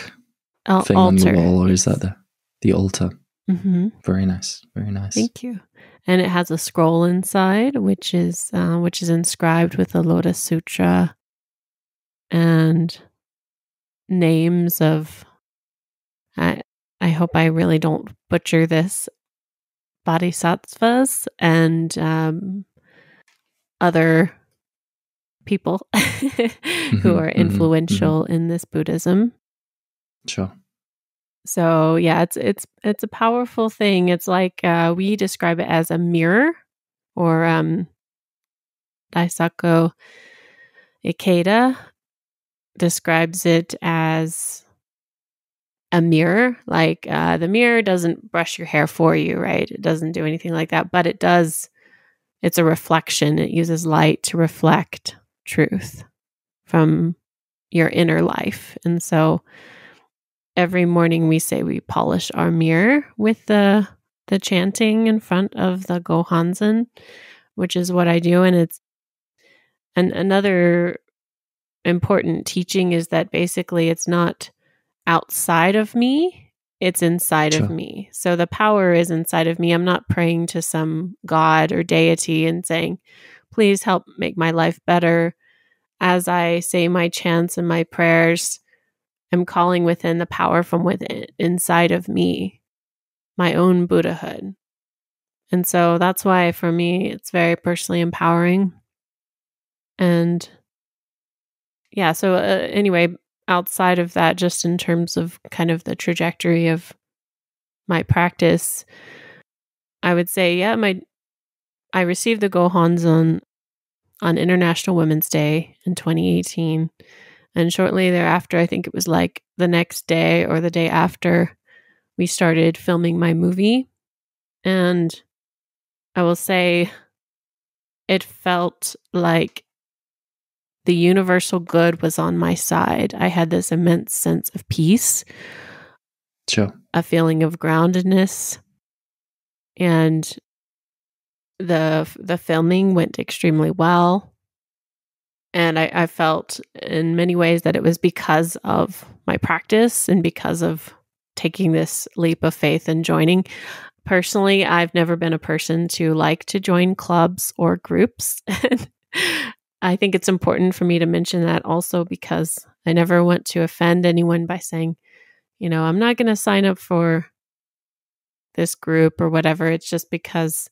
Al- thing altar. on the wall, or is that the the altar? hmm Very nice, very nice. Thank you. And it has a scroll inside, which is uh, which is inscribed with the Lotus Sutra and names of. I I hope I really don't butcher this. Bodhisattvas and um, other people who Mhm, are mhm, influential in this Buddhism. Sure. So yeah, it's it's it's a powerful thing. It's like uh, we describe it as a mirror, or um, Daisaku Ikeda describes it as a mirror. Like uh, the mirror doesn't brush your hair for you, right? It doesn't do anything like that, but it does. It's a reflection. It uses light to reflect truth from your inner life, and so every morning we say we polish our mirror with the the chanting in front of the Gohonzon, which is what I do. And it's and another important teaching is that basically it's not outside of me, it's inside Sure. of me. So the power is inside of me. I'm not praying to some god or deity and saying, please help make my life better. As I say my chants and my prayers, I'm calling within the power from within inside of me, my own Buddhahood. And so that's why for me it's very personally empowering. And yeah, so uh, anyway, outside of that just in terms of kind of the trajectory of my practice, I would say yeah, my I received the Gohonzon on International Women's Day in 2018. And shortly thereafter, I think it was like the next day or the day after, we started filming my movie. And I will say it felt like the universal good was on my side. I had this immense sense of peace, Sure. a feeling of groundedness, and the the filming went extremely well. And I, I felt in many ways that it was because of my practice and because of taking this leap of faith and joining. personally, I've never been a person to like to join clubs or groups. I think it's important for me to mention that also because I never want to offend anyone by saying, you know, I'm not going to sign up for this group or whatever. It's just because,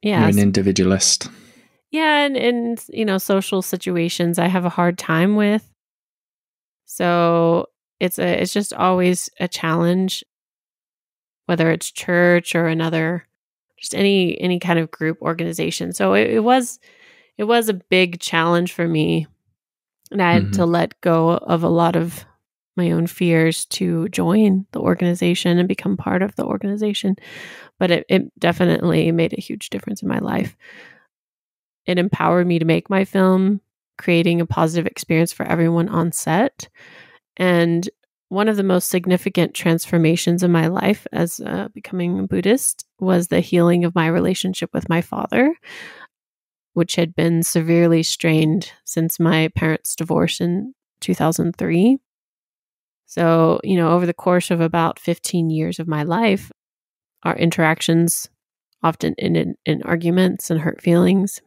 yeah. You're an individualist. Yeah. And, and, you know, social situations I have a hard time with. So it's a, it's just always a challenge, whether it's church or another, just any, any kind of group organization. So it, it was, it was a big challenge for me. And I had mm-hmm. to let go of a lot of my own fears to join the organization and become part of the organization. But it, it definitely made a huge difference in my life. It empowered me to make my film, creating a positive experience for everyone on set. And one of the most significant transformations in my life as uh, becoming a Buddhist was the healing of my relationship with my father which had been severely strained since my parents' divorce in 2003. So, you know, over the course of about 15 years of my life, our interactions often ended in arguments and hurt feelings.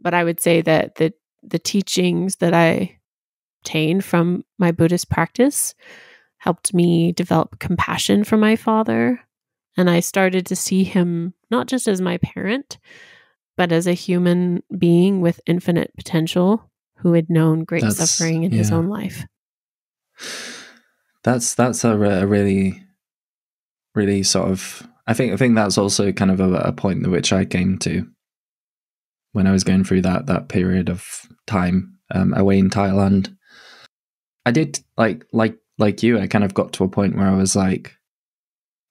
But I would say that the the teachings that I obtained from my Buddhist practice helped me develop compassion for my father. And I started to see him not just as my parent, but as a human being with infinite potential who had known great that's, suffering in yeah. his own life. That's that's a, a, really, really sort of. I think I think that's also kind of a, a point at which I came to when I was going through that that period of time um, away in Thailand. I did like like like you. I kind of got to a point where I was like,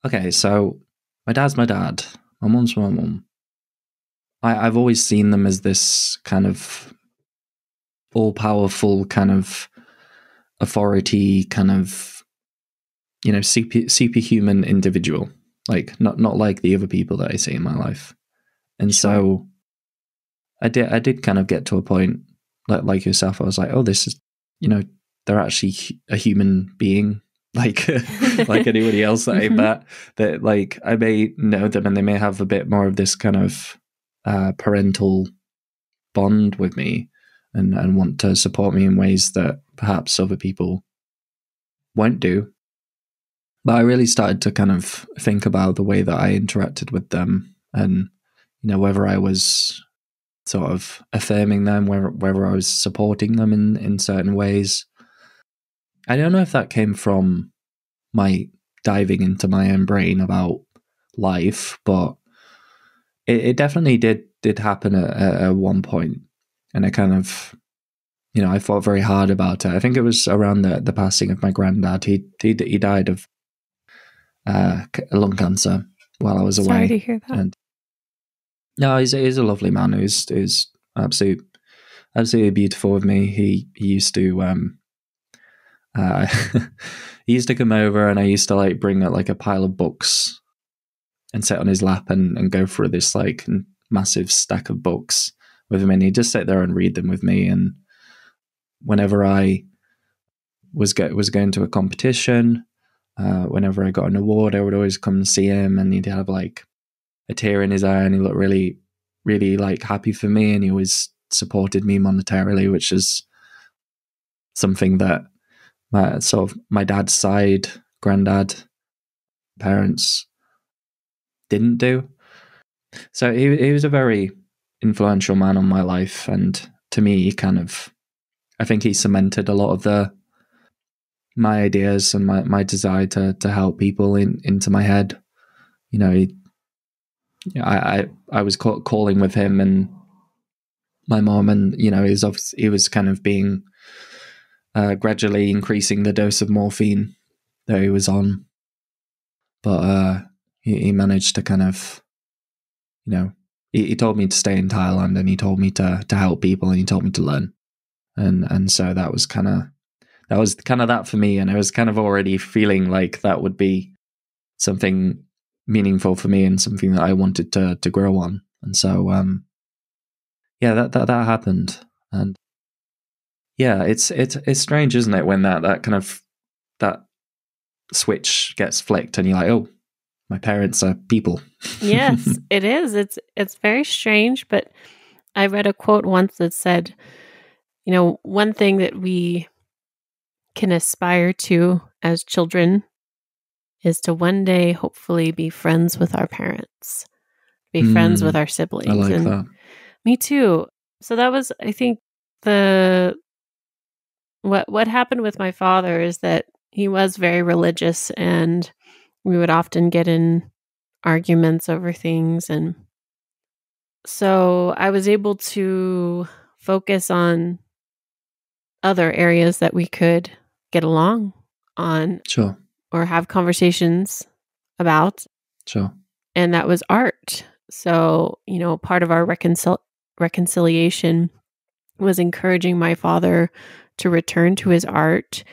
okay, so my dad's my dad, my mom's my mom. I, I've always seen them as this kind of all powerful kind of authority, kind of you know super, superhuman individual, like not not like the other people that I see in my life. And sure. so I did I did kind of get to a point like like yourself. I was like, oh, this is you know they're actually a human being like like anybody else that I mm-hmm. met. That like I may know them and they may have a bit more of this kind of uh, parental bond with me and, and want to support me in ways that perhaps other people won't do. But I really started to kind of think about the way that I interacted with them and, you know, whether I was sort of affirming them, whether, whether I was supporting them in, in certain ways. I don't know if that came from my diving into my own brain about life, but it, it definitely did did happen at, at, one point, and I kind of, you know, I thought very hard about it. I think it was around the the passing of my granddad. He he he died of uh, lung cancer while I was away. Sorry to hear that. And, no, he's he's a lovely man. He's he's absolute absolutely beautiful with me. He he used to um uh he used to come over and I used to like bring like a pile of books and sit on his lap and, and go through this like massive stack of books with him and he'd just sit there and read them with me and whenever i was go- was going to a competition uh, whenever i got an award i would always come and see him and he'd have like a tear in his eye and he looked really really like happy for me and he always supported me monetarily which is something that my sort of my dad's side granddad parents didn't do. So he he was a very influential man on my life, and to me, he kind of, I think he cemented a lot of the my ideas and my, my desire to to help people in into my head. You know, he, I I I was call, calling with him and my mom, and you know, he was he was kind of being uh, gradually increasing the dose of morphine that he was on, but uh, he, he managed to kind of, you know, he, he told me to stay in Thailand and he told me to to help people and he told me to learn, and and so that was kind of that was kind of that for me, and I was kind of already feeling like that would be something meaningful for me and something that I wanted to to grow on, and so um, yeah, that that that happened, and yeah, it's it's it's strange, isn't it, when that that kind of that switch gets flicked and you're like, oh, my parents are people. yes, it is. It's it's very strange, but I read a quote once that said, you know, one thing that we can aspire to as children is to one day hopefully be friends with our parents, be mm, friends with our siblings. I like and that. Me too. So that was, I think, the what what happened with my father is that he was very religious and we would often get in arguments over things and so I was able to focus on other areas that we could get along on sure or have conversations about sure and that was art so you know part of our reconcil- reconciliation was encouraging my father to return to his art.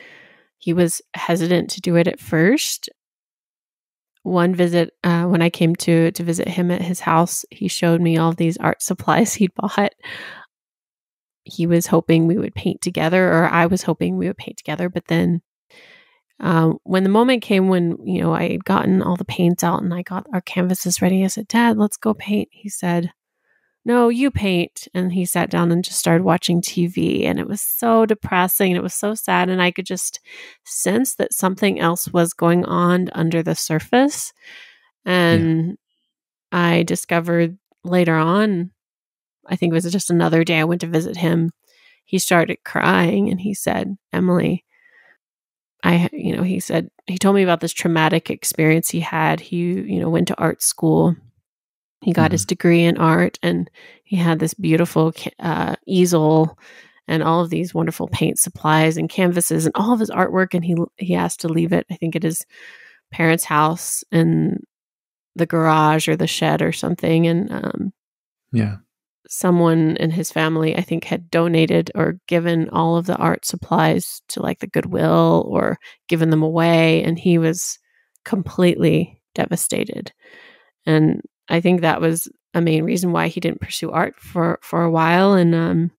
He was hesitant to do it at first. One visit, uh, when I came to to visit him at his house, he showed me all these art supplies he'd bought. He was hoping we would paint together, or I was hoping we would paint together. But then, um, when the moment came when you know I had gotten all the paints out and I got our canvases ready, I said, "Dad, let's go paint." He said, no, you paint. And he sat down and just started watching TV. And it was so depressing and it was so sad. And I could just sense that something else was going on under the surface. And yeah. I discovered later on, I think it was just another day I went to visit him. He started crying and he said, Emily, I, you know, he said, he told me about this traumatic experience he had. He, you know, went to art school he got mm-hmm. his degree in art and he had this beautiful uh, easel and all of these wonderful paint supplies and canvases and all of his artwork. And he he asked to leave it, I think, at his parents' house in the garage or the shed or something. And um, yeah, someone in his family, I think, had donated or given all of the art supplies to like the Goodwill or given them away. And he was completely devastated. And I think that was a main reason why he didn't pursue art for for a while and um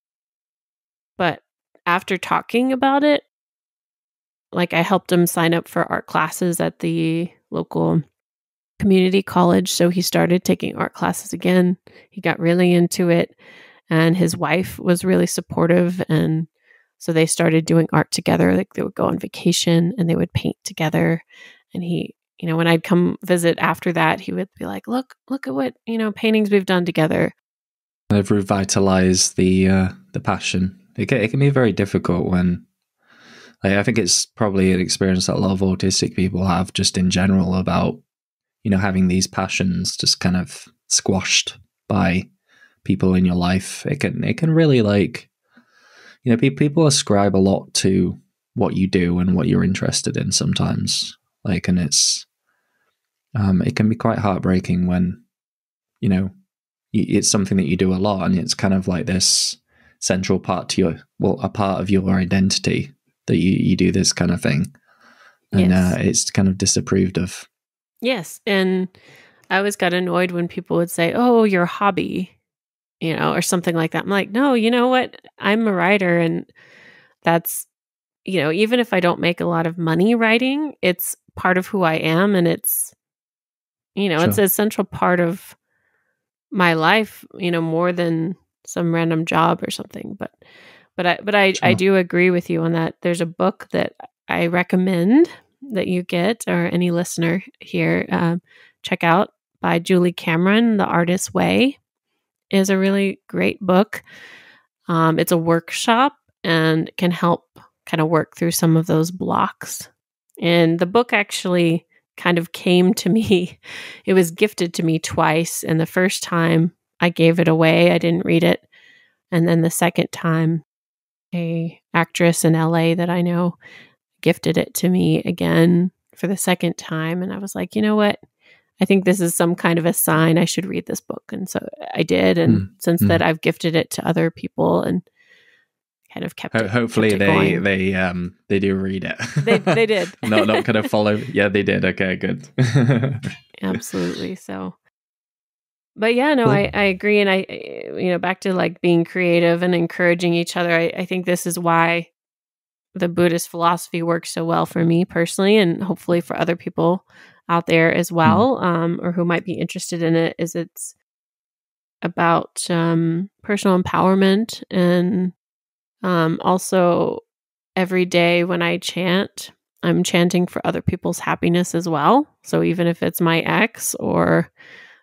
but after talking about it like I helped him sign up for art classes at the local community college so he started taking art classes again. He got really into it and his wife was really supportive and so they started doing art together. Like they would go on vacation and they would paint together and he you know, when I'd come visit after that, he would be like, "Look, look at what you know paintings we've done together." They've revitalized the uh, the passion. It can, it can be very difficult when, like, I think it's probably an experience that a lot of autistic people have just in general about, you know, having these passions just kind of squashed by people in your life. It can it can really like, you know, people ascribe a lot to what you do and what you're interested in sometimes. Like, and it's um, it can be quite heartbreaking when you know it's something that you do a lot and it's kind of like this central part to your well a part of your identity that you, you do this kind of thing. And yes. uh, it's kind of disapproved of. Yes. And i always got annoyed when people would say oh your hobby you know or something like that. I'm like no you know what? I'm a writer and that's you know even if i don't make a lot of money writing it's part of who i am and it's you know, sure. it's a central part of my life, you know, more than some random job or something. But but I but I, sure. I do agree with you on that. There's a book that I recommend that you get or any listener here um, check out by Julie Cameron, The Artist's Way is a really great book. Um, it's a workshop and can help kind of work through some of those blocks. And the book actually kind of came to me. It was gifted to me twice. And the first time I gave it away, I didn't read it. And then the second time, a actress in LA that I know gifted it to me again for the second time. And I was like, you know what? I think this is some kind of a sign I should read this book. And so I did. And mm. since mm. that, I've gifted it to other people. And kind of kept. Ho- it, hopefully, kept they they um they do read it. They they did. not not kind of follow. Yeah, they did. Okay, good. Absolutely. So, but yeah, no, I I agree, and I you know back to like being creative and encouraging each other. I I think this is why the Buddhist philosophy works so well for me personally, and hopefully for other people out there as well, mm. um, or who might be interested in it, is it's about um, personal empowerment and um, also every day when I chant, I'm chanting for other people's happiness as well. So even if it's my ex or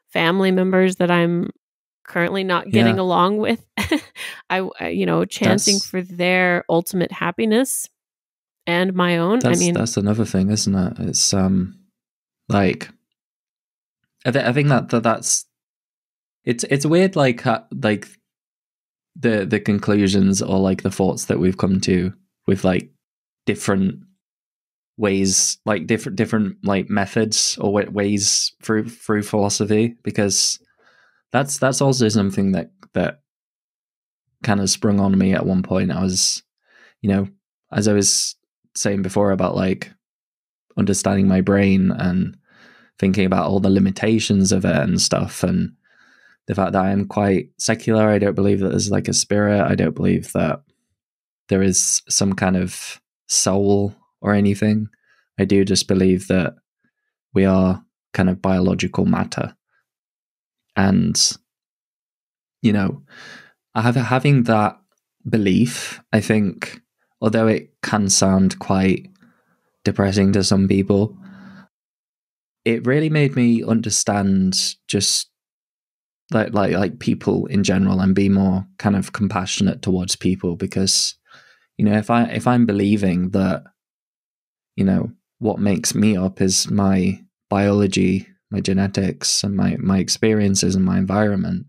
family members that I'm currently not getting yeah. along with, I, you know, chanting that's, for their ultimate happiness and my own. I mean, that's another thing, isn't it? It's um, like, I, th- I think that, that that's it's it's weird, like uh, like the the conclusions or like the thoughts that we've come to with like different ways like different different like methods or ways through through philosophy because that's that's also something that that kind of sprung on me at one point. I was you know as i was saying before about like understanding my brain and thinking about all the limitations of it and stuff and the fact that I am quite secular. I don't believe that there's like a spirit. I don't believe that there is some kind of soul or anything. I do just believe that we are kind of biological matter. And, you know, having that belief, I think, although it can sound quite depressing to some people, it really made me understand just like like like people in general and be more kind of compassionate towards people because you know if i if i'm believing that you know what makes me up is my biology my genetics and my my experiences and my environment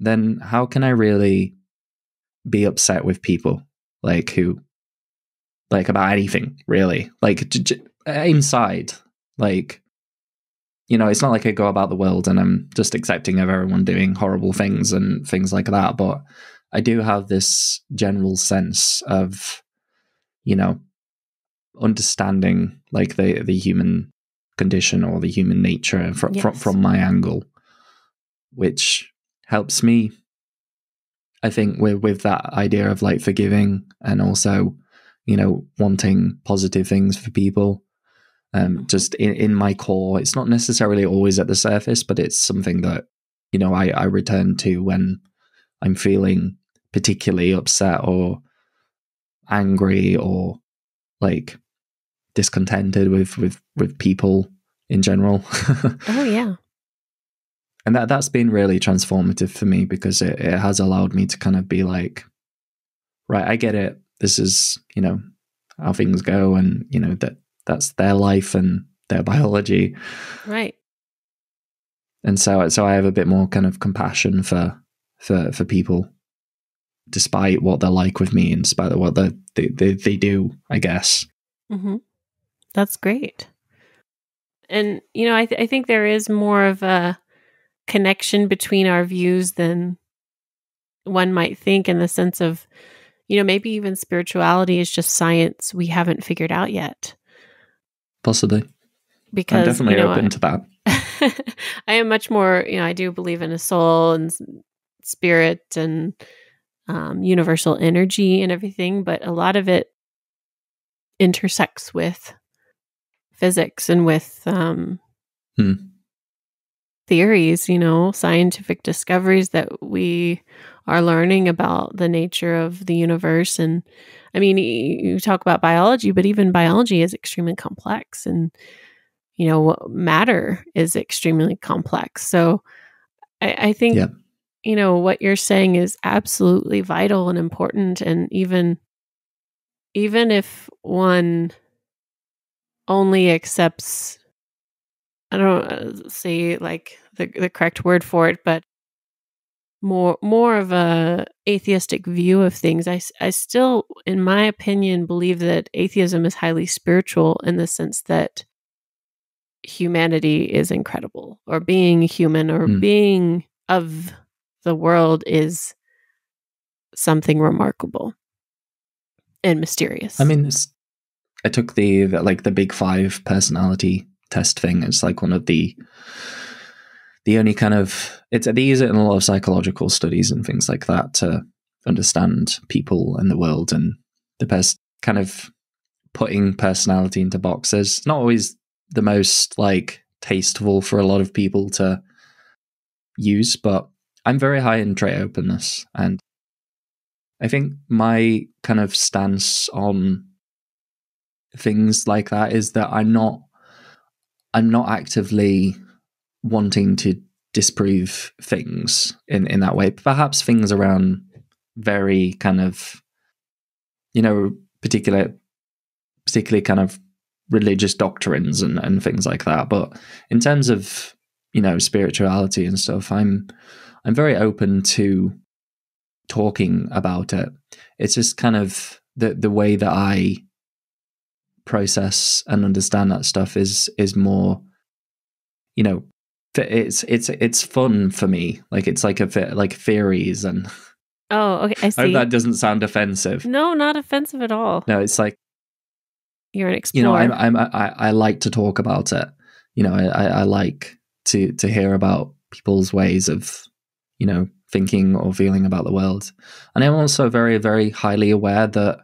then how can i really be upset with people? Like who like about anything really? Like j- uh, inside like you know, it's not like I go about the world and I'm just accepting of everyone doing horrible things and things like that. But I do have this general sense of, you know, understanding like the the human condition or the human nature from yes. from, from my angle, which helps me. I think with with that idea of like forgiving and also, you know, wanting positive things for people um, just in, in my core. It's not necessarily always at the surface, but it's something that, you know, I, I return to when I'm feeling particularly upset or angry or like discontented with with with people in general. oh yeah. And that that's been really transformative for me because it, it has allowed me to kind of be like, right, I get it. This is, you know, how things go and, you know, that that's their life and their biology. Right. And so so I have a bit more kind of compassion for for for people despite what they're like with me and despite what they they, they, they do, I guess. Mm-hmm. That's great. And you know, I th- I think there is more of a connection between our views than one might think in the sense of you know maybe even spirituality is just science we haven't figured out yet Possibly. Because I'm definitely you know, open to that. I am much more, you know, I do believe in a soul and spirit and um, universal energy and everything, but a lot of it intersects with physics and with um, hmm. theories, you know, scientific discoveries that we are learning about the nature of the universe and I mean, you talk about biology, but even biology is extremely complex and, you know, matter is extremely complex. So I, I think, yeah. you know, what you're saying is absolutely vital and important. And even, even if one only accepts, I don't say like the, the correct word for it, but more more of a atheistic view of things. I i still in my opinion believe that atheism is highly spiritual in the sense that humanity is incredible or being human or mm. being of the world is something remarkable and mysterious. I mean i took the, the like the big 5 personality test thing. It's like one of the the only kind of it's they use it in a lot of psychological studies and things like that to understand people and the world and the best kind of putting personality into boxes. Not always the most like tasteful for a lot of people to use, but I'm very high in trait openness. And I think my kind of stance on things like that is that I'm not I'm not actively wanting to disprove things in, in that way. Perhaps things around very kind of you know, particular particularly kind of religious doctrines and, and things like that. But in terms of, you know, spirituality and stuff, I'm I'm very open to talking about it. It's just kind of the the way that I process and understand that stuff is is more you know it's it's it's fun for me. Like it's like a like theories and oh okay i see I hope that doesn't sound offensive. No not offensive at all. No it's like you're an explorer you know i'm, I'm I, I like to talk about it. You know I, I like to to hear about people's ways of you know thinking or feeling about the world. And i'm also very very highly aware that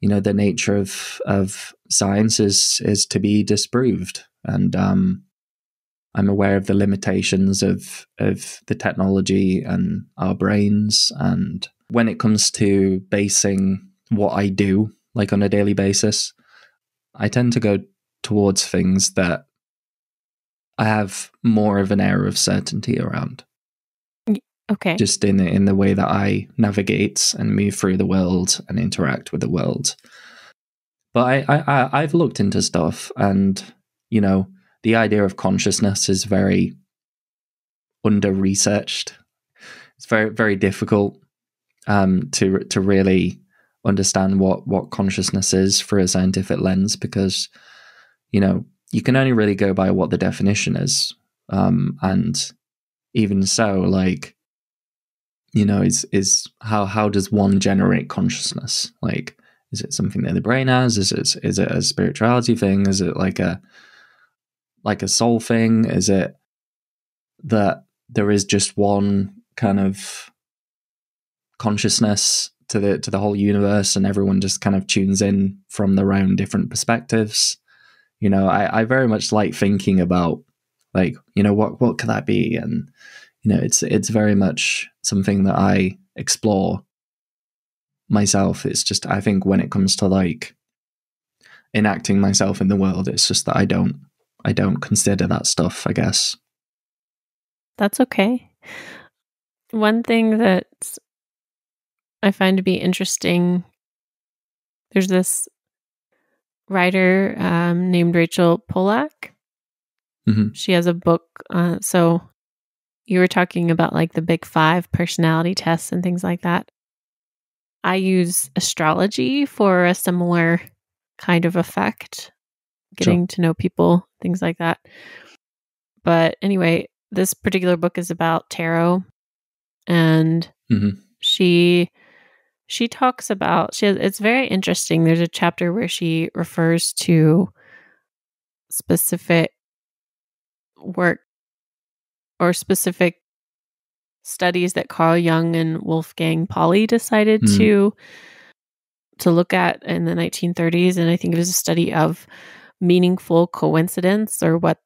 you know the nature of of science is is to be disproved. And um i'm aware of the limitations of of the technology and our brains and when it comes to basing what i do like on a daily basis i tend to go towards things that i have more of an air of certainty around Okay. Just in the, in the way that I navigate and move through the world and interact with the world. But I, I I've looked into stuff, and you know, the idea of consciousness is very under researched. It's very very difficult um, to to really understand what what consciousness is through a scientific lens because you know you can only really go by what the definition is um, and even so like you know is is how how does one generate consciousness? Like is it something that the brain has? Is it is it a spirituality thing? Is it like a like a soul thing? Is it that there is just one kind of consciousness to the to the whole universe and everyone just kind of tunes in from their own different perspectives? You know i i very much like thinking about like you know what what could that be? And you know it's it's very much something that I explore myself. It's just I think when it comes to like enacting myself in the world, it's just that I don't I don't consider that stuff, I guess. That's okay. One thing that I find to be interesting there's this writer um, named Rachel Pollack. Mm-hmm. She has a book. Uh, so you were talking about like the big five personality tests and things like that. I use astrology for a similar kind of effect, getting sure. to know people, things like that. But anyway, this particular book is about tarot and mm-hmm. she she talks about she has, it's very interesting there's a chapter where she refers to specific work or specific studies that Carl Jung and Wolfgang Pauli decided mm. to to look at in the 1930s and I think it was a study of meaningful coincidence or what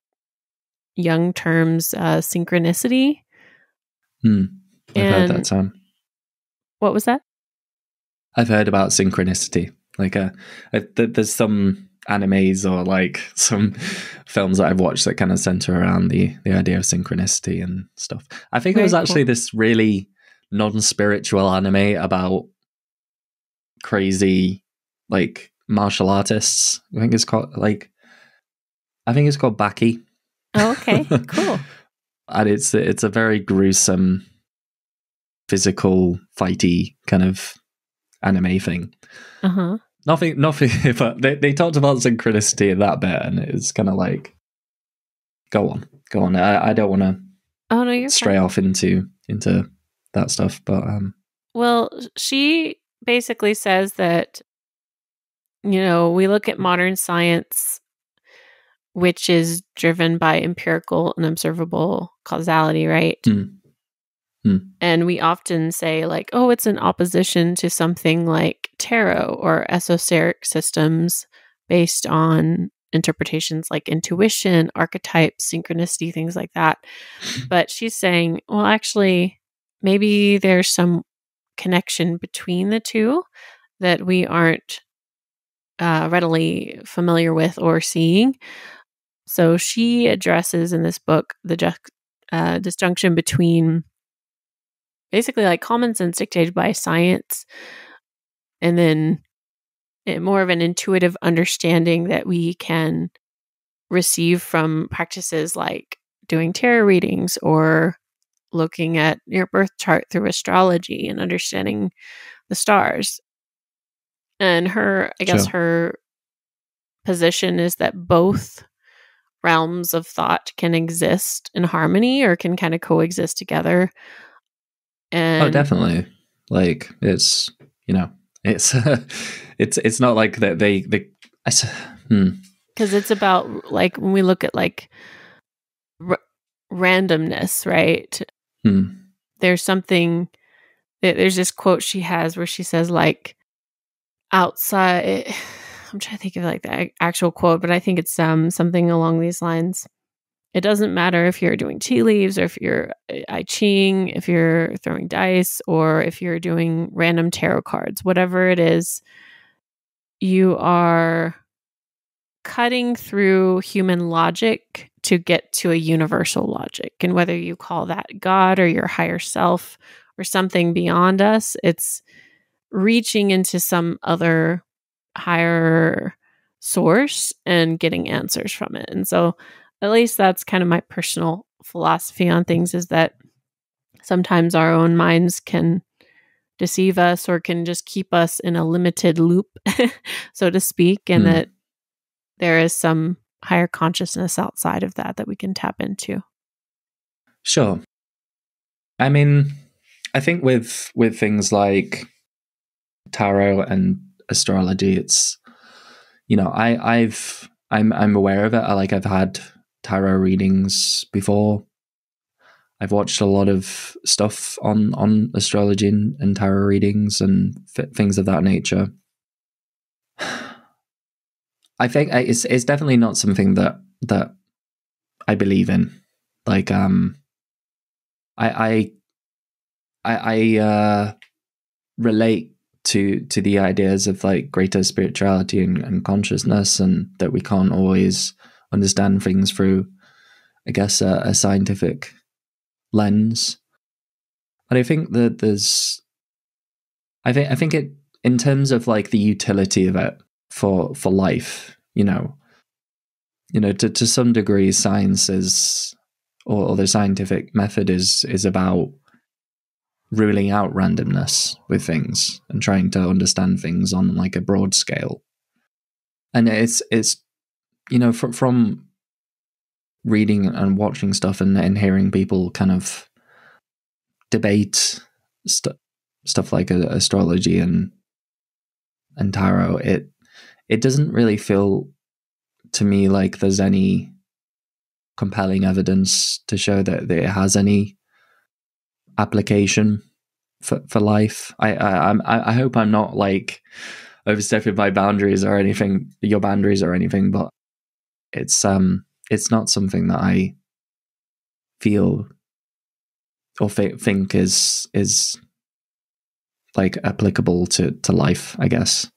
Jung terms uh, synchronicity. Hmm. I've and heard that term. What was that? I've heard about synchronicity. Like, uh, there's some animes or like some films that I've watched that kind of center around the the idea of synchronicity and stuff. I think Very it was actually cool. this really non-spiritual anime about crazy like martial artists. I think it's called like I think it's called Baki. Oh, okay, cool. and it's it's a very gruesome physical fighty kind of anime thing. Uh-huh. Nothing, nothing. But they, they talked about synchronicity in that bit, and it's kind of like, go on, go on. I, I don't want to. Oh no, you're stray fine. off into into that stuff, but um. Well, she basically says that, you know, we look at modern science, which is driven by empirical and observable causality, right? Mm. Hmm. And we often say, like, oh, it's in opposition to something like tarot or esoteric systems based on interpretations like intuition, archetypes, synchronicity, things like that. But she's saying, well, actually, maybe there's some connection between the two that we aren't uh, readily familiar with or seeing. So she addresses in this book the ju- uh, disjunction between basically like common sense dictated by science and then more of an intuitive understanding that we can receive from practices like doing tarot readings or looking at your birth chart through astrology and understanding the stars. And her, I guess, sure. her position is that both realms of thought can exist in harmony or can kind of coexist together. Oh, and oh, definitely. Like it's, you know, it's it's it's not like that they they because hmm. it's about like when we look at like r- randomness, right? Hmm. There's something. There's this quote she has where she says like outside. I'm trying to think of like the actual quote, but I think it's um something along these lines. It doesn't matter if you're doing tea leaves or if you're uh, I Ching, if you're throwing dice, or if you're doing random tarot cards, whatever it is, you are cutting through human logic to get to a universal logic. And whether you call that God or your higher self or something beyond us, it's reaching into some other higher source and getting answers from it. And so at least that's kind of my personal philosophy on things is that sometimes our own minds can deceive us or can just keep us in a limited loop, so to speak, and mm. that there is some higher consciousness outside of that that we can tap into. Sure. I mean, I think with with things like tarot and astrology, it's you know, I I've I'm I'm aware of it. I like I've had tarot readings before. I've watched a lot of stuff on on astrology and, and tarot readings and f- things of that nature. I think it's it's definitely not something that that I believe in. Like um, I I I, I uh, relate to to the ideas of like greater spirituality and, and consciousness, and that we can't always understand things through, I guess, a, a scientific lens. But I think that there's, I think I think it in terms of like the utility of it for for life, you know, you know, to to some degree, science is or, or the scientific method is is about ruling out randomness with things and trying to understand things on like a broad scale. And it's it's you know from from reading and watching stuff and, and hearing people kind of debate st- stuff like uh, astrology and and tarot it it doesn't really feel to me like there's any compelling evidence to show that, that it has any application for, for life I, I i hope i'm not like overstepping my boundaries or anything your boundaries or anything but it's um it's not something that I feel or th- think is is like applicable to to life, I guess.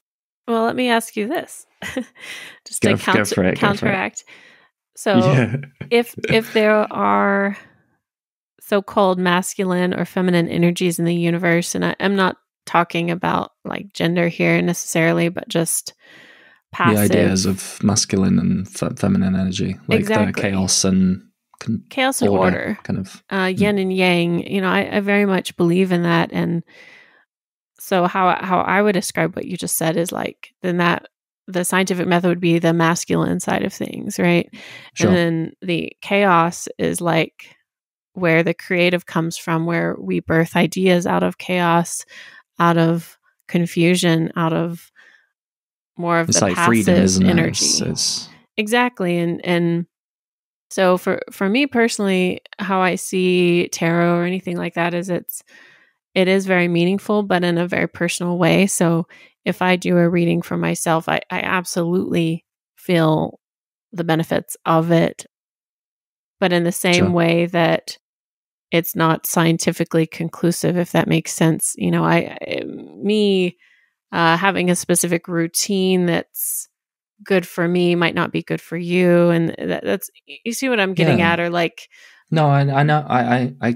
Well, let me ask you this, just go, to counter, it, counteract. So, yeah. if if there are so-called masculine or feminine energies in the universe, and I, I'm not talking about like gender here necessarily, but just passive. The ideas of masculine and f- feminine energy, like exactly. the chaos and chaos and order, order, kind of uh, hmm. yin and yang. You know, I, I very much believe in that, and so how how I would describe what you just said is like then that the scientific method would be the masculine side of things, right? Sure. And then the chaos is like where the creative comes from, where we birth ideas out of chaos, out of confusion, out of more of it's the like passive freedom, energy. It? It's, exactly, and and so for for me personally, how I see tarot or anything like that is it's it is very meaningful, but in a very personal way. So if I do a reading for myself, I, I absolutely feel the benefits of it. But in the same sure. way that it's not scientifically conclusive, if that makes sense. You know, I, I me uh, having a specific routine that's good for me might not be good for you, and that, that's you see what I'm getting yeah. at, or like. No, I, I know, I, I, I,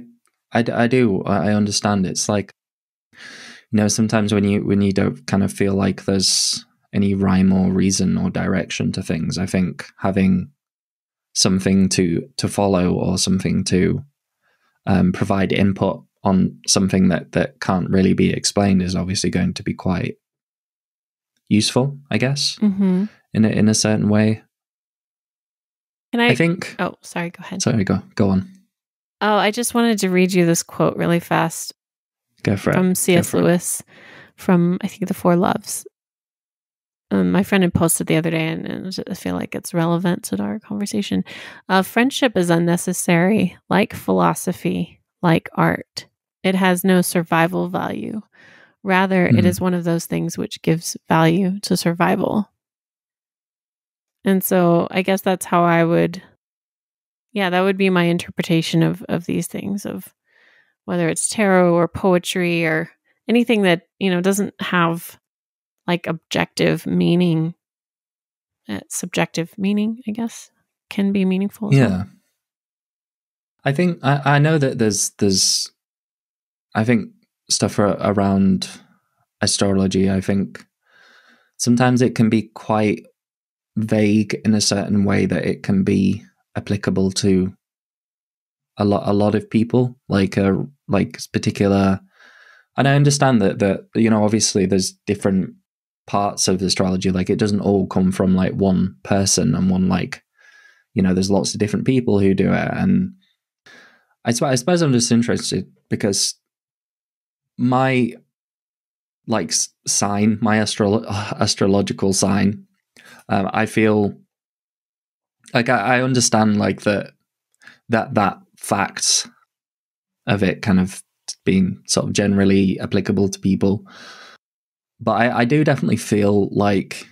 I, I do, I understand. It's like you know sometimes when you when you don't kind of feel like there's any rhyme or reason or direction to things i think having something to to follow or something to um, provide input on something that that can't really be explained is obviously going to be quite useful i guess mm-hmm. in a, in a certain way can I, I think oh sorry go ahead sorry go go on oh i just wanted to read you this quote really fast Go for it. from C.S. Lewis from I think the Four Loves. Um, my friend had posted the other day, and, and, I feel like it's relevant to our conversation. Uh, friendship is unnecessary, like philosophy, like art. It has no survival value. Rather, mm-hmm. it hmm. one of those things which gives value to survival. And so, I guess that's how I would, yeah, that would be my interpretation of of these things of whether it's tarot or poetry or anything that, you know, doesn't have like objective meaning, uh, subjective meaning, I guess, can be meaningful. Yeah. Well. I think I, I know that there's there's I think stuff around astrology. I think sometimes it can be quite vague in a certain way that it can be applicable to a lot a lot of people. Like a like particular and I understand that that you know obviously there's different parts of astrology like it doesn't all come from like one person and one like you know there's lots of different people who do it and I, I suppose I'm just interested because my like sign my astro- astrological sign um, I feel like I, I understand like that that that facts of it kind of being sort of generally applicable to people. But I, I do definitely feel like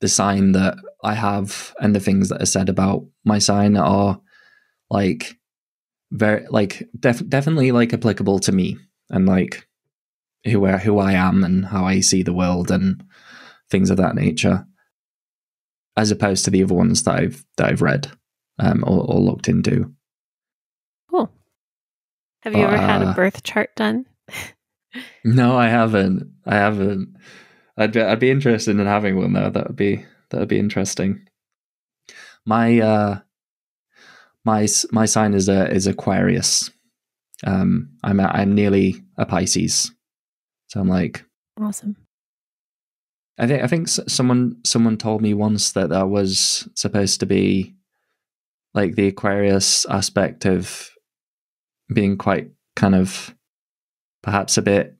the sign that I have and the things that are said about my sign are like very like def- definitely like applicable to me and like who who I am and how I see the world and things of that nature, as opposed to the other ones that I've that I've read um, or, or looked into. Cool. Have you ever uh, had a uh, birth chart done? no, I haven't. I haven't. I'd be, I'd be interested in having one though. That would be that would be interesting. My uh, my my sign is a is Aquarius. Um, I'm a, I'm nearly a Pisces, so I'm like awesome. I think I think someone someone told me once that that was supposed to be like the Aquarius aspect of being quite kind of perhaps a bit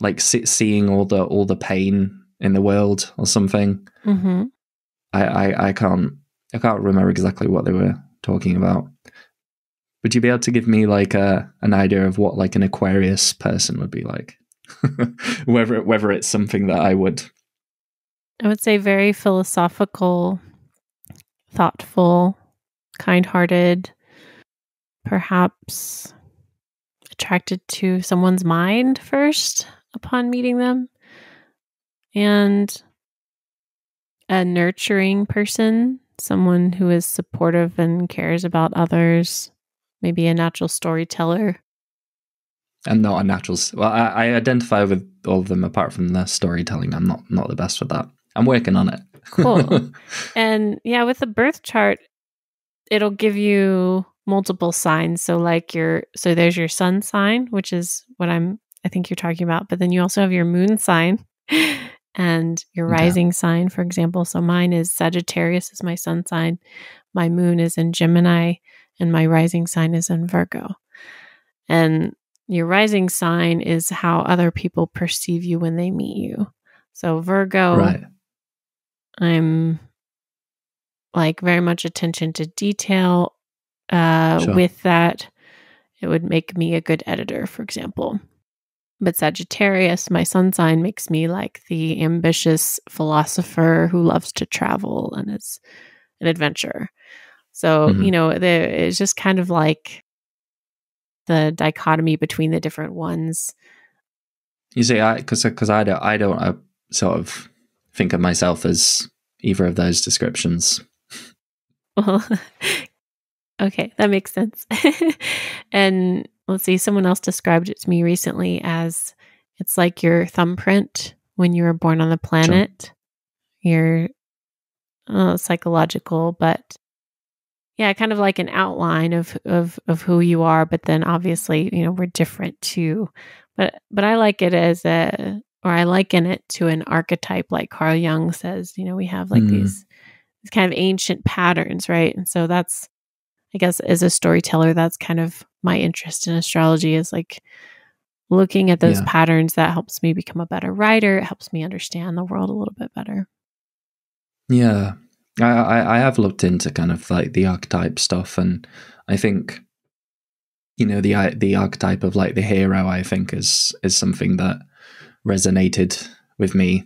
like seeing all the all the pain in the world or something. Mm-hmm. I, I I can't I can't remember exactly what they were talking about. Would you be able to give me like a an idea of what like an Aquarius person would be like? whether whether it's something that I would I would say very philosophical, thoughtful, kind-hearted, perhaps attracted to someone's mind first upon meeting them, and a nurturing person, someone who is supportive and cares about others, maybe a natural storyteller. And not a natural. Well, I, I identify with all of them apart from the storytelling. I'm not not the best for that. I'm working on it. cool. And yeah, with the birth chart, it'll give you multiple signs. So like your so there's your sun sign, which is what I'm I think you're talking about, but then you also have your moon sign and your rising yeah. sign, for example. So mine is Sagittarius is my sun sign. My moon is in Gemini and my rising sign is in Virgo. And your rising sign is how other people perceive you when they meet you. So Virgo right. I'm like very much attention to detail, uh, sure. with that, it would make me a good editor, for example. but Sagittarius, my sun sign, makes me like the ambitious philosopher who loves to travel and is an adventurer. So, Mhm. you know, there it's just kind of like the dichotomy between the different ones. You see, I because because I don't I don't uh, sort of think of myself as either of those descriptions. Well, okay, that makes sense. and let's see, someone else described it to me recently as it's like your thumbprint when you were born on the planet. Your uh, psychological, but yeah, kind of like an outline of of of who you are. But then obviously, you know, we're different too. But but I like it as a or I liken it to an archetype, like Carl Jung says. You know, we have like Mm. these these kind of ancient patterns, right? And so that's, I guess, as a storyteller, that's kind of my interest in astrology is like looking at those Yeah. patterns. That helps me become a better writer. It helps me understand the world a little bit better. Yeah, I, I I have looked into kind of like the archetype stuff, and I think you know the the archetype of like the hero. I think is is something that resonated with me.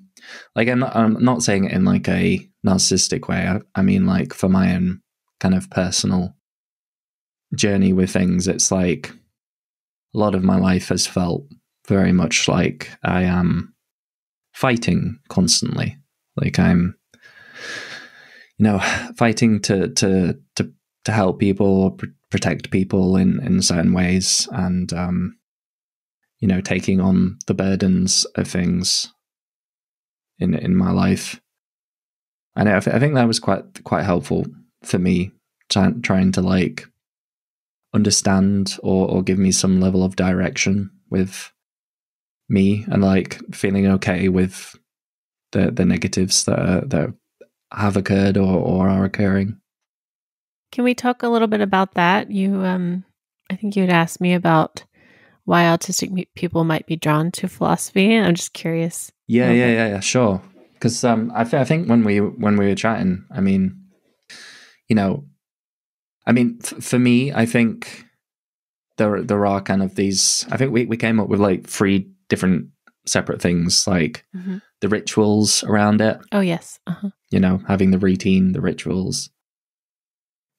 Like I'm not, I'm not saying it in like a narcissistic way. I, I mean like for my own kind of personal journey with things. It's like a lot of my life has felt very much like I am fighting constantly. Like I'm you know, fighting to to to to help people or pr- protect people in in certain ways, and um, you know, taking on the burdens of things in in my life. And I, I think that was quite quite helpful for me, try, trying to like understand or or give me some level of direction with me, and like feeling okay with the the negatives that are, that have occurred or, or are occurring. Can we talk a little bit about that? You, um, I think you had asked me about why autistic people might be drawn to philosophy. I'm just curious. Yeah, yeah, yeah, yeah, sure. Because um, I, th- I think when we when we were chatting, I mean, you know, I mean, f- for me, I think there there are kind of these. I think we we came up with like three different separate things, like Mhm. the rituals around it. Oh yes, uh-huh. You know, having the routine, the rituals,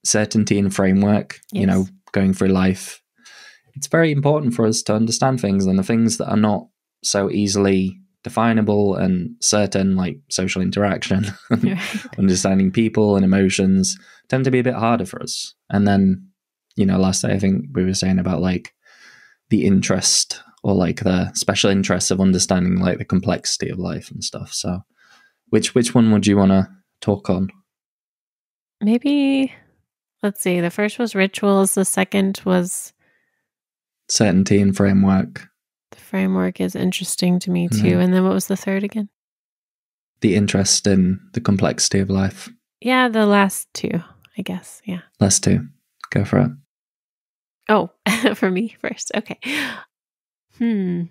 certainty and framework. You know, going through life. It's very important for us to understand things and the things that are not so easily definable and certain, like social interaction, Right. understanding people and emotions, tend to be a bit harder for us. And then, you know, last day I think we were saying about like the interest or like the special interest of understanding like the complexity of life and stuff. So, which which one would you want to talk on? Maybe let's see. The first was rituals. The second was Certainty and framework, framework is interesting to me too. Mhm. And then what was the third again? the interest in the complexity of life. Yeah, the last two, I guess. Yeah. Last two, go for it. Oh, for me first. Okay. Hmm.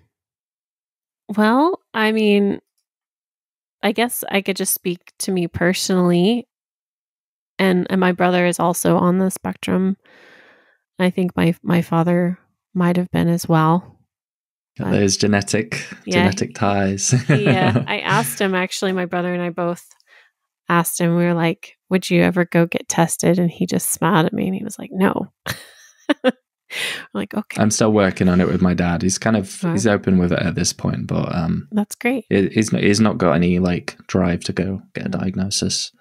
Well, I mean, I guess I could just speak to me personally. And and my brother is also on the spectrum. I think my my father might have been as well. Got those genetic Yeah. genetic ties. yeah, I asked him actually. My brother and I both asked him. We were like, "Would you ever go get tested?" And he just smiled at me and he was like, "No." I'm like, okay, I'm still working on it with my dad. He's kind of he's open with it at this point, but um, that's great. he's not, he's not got any like drive to go get a diagnosis.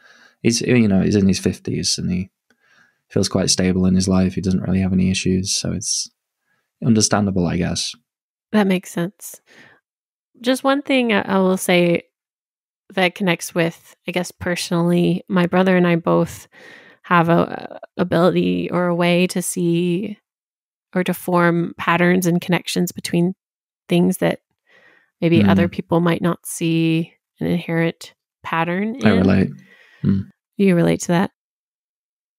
He's you know he's in his fifties and he feels quite stable in his life. He doesn't really have any issues, so it's understandable, I guess. That makes sense. Just one thing I will say that connects with, I guess, personally, my brother and I both have a a ability or a way to see or to form patterns and connections between things that maybe Mm. other people might not see an inherent pattern in. I relate. You relate to that?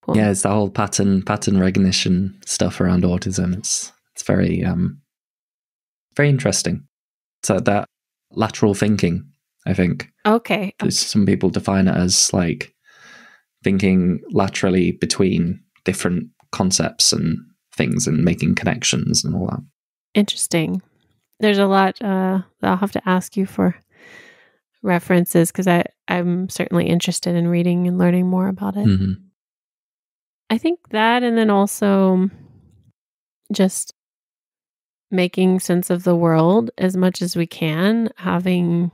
Cool. Yeah, it's the whole pattern pattern recognition stuff around autism. It's it's very um very interesting. So that lateral thinking, I think. Okay. There's some people define it as like thinking laterally between different concepts and things and making connections and all that. Interesting. there's a lot uh, I'll have to ask you for references because I I'm certainly interested in reading and learning more about it. hmm I think that, and then also just making sense of the world as much as we can, having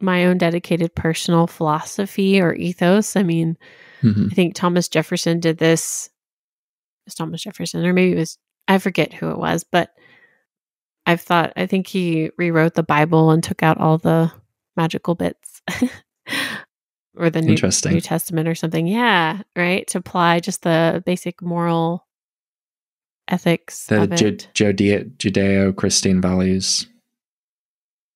my own dedicated personal philosophy or ethos. I mean, hmm I think Thomas Jefferson did this. It was Thomas Jefferson, or maybe it was, I forget who it was, but I've thought, I think he rewrote the Bible and took out all the magical bits. or the New, New Testament or something. Yeah, right. To apply just the basic moral ethics The of Ju- Judeo Christian values.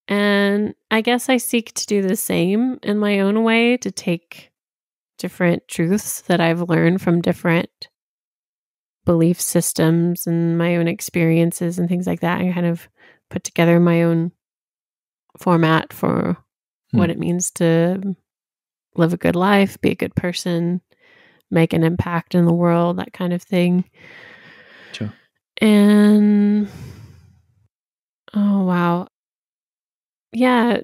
And I guess I seek to do the same in my own way to take different truths that I've learned from different belief systems and my own experiences and things like that and kind of put together my own format for Hmm. what it means to live a good life, be a good person, make an impact in the world, that kind of thing. Sure. And oh wow. Yeah,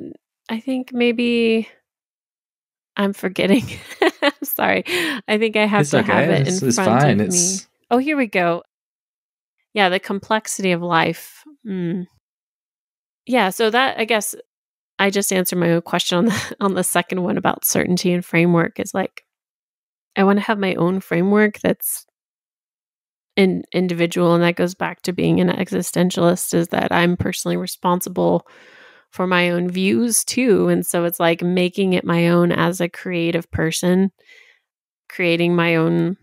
I think maybe I'm forgetting. I'm sorry. I think I have it's to okay. have it it's, in it's front fine. of It's me. Oh, here we go. Yeah, the complexity of life. Mm. Yeah, so that I guess I just answered my own question on the on the second one about certainty and framework is like I want to have my own framework that's in individual and that goes back to being an existentialist is that I'm personally responsible for my own views too and so it's like making it my own as a creative person creating my own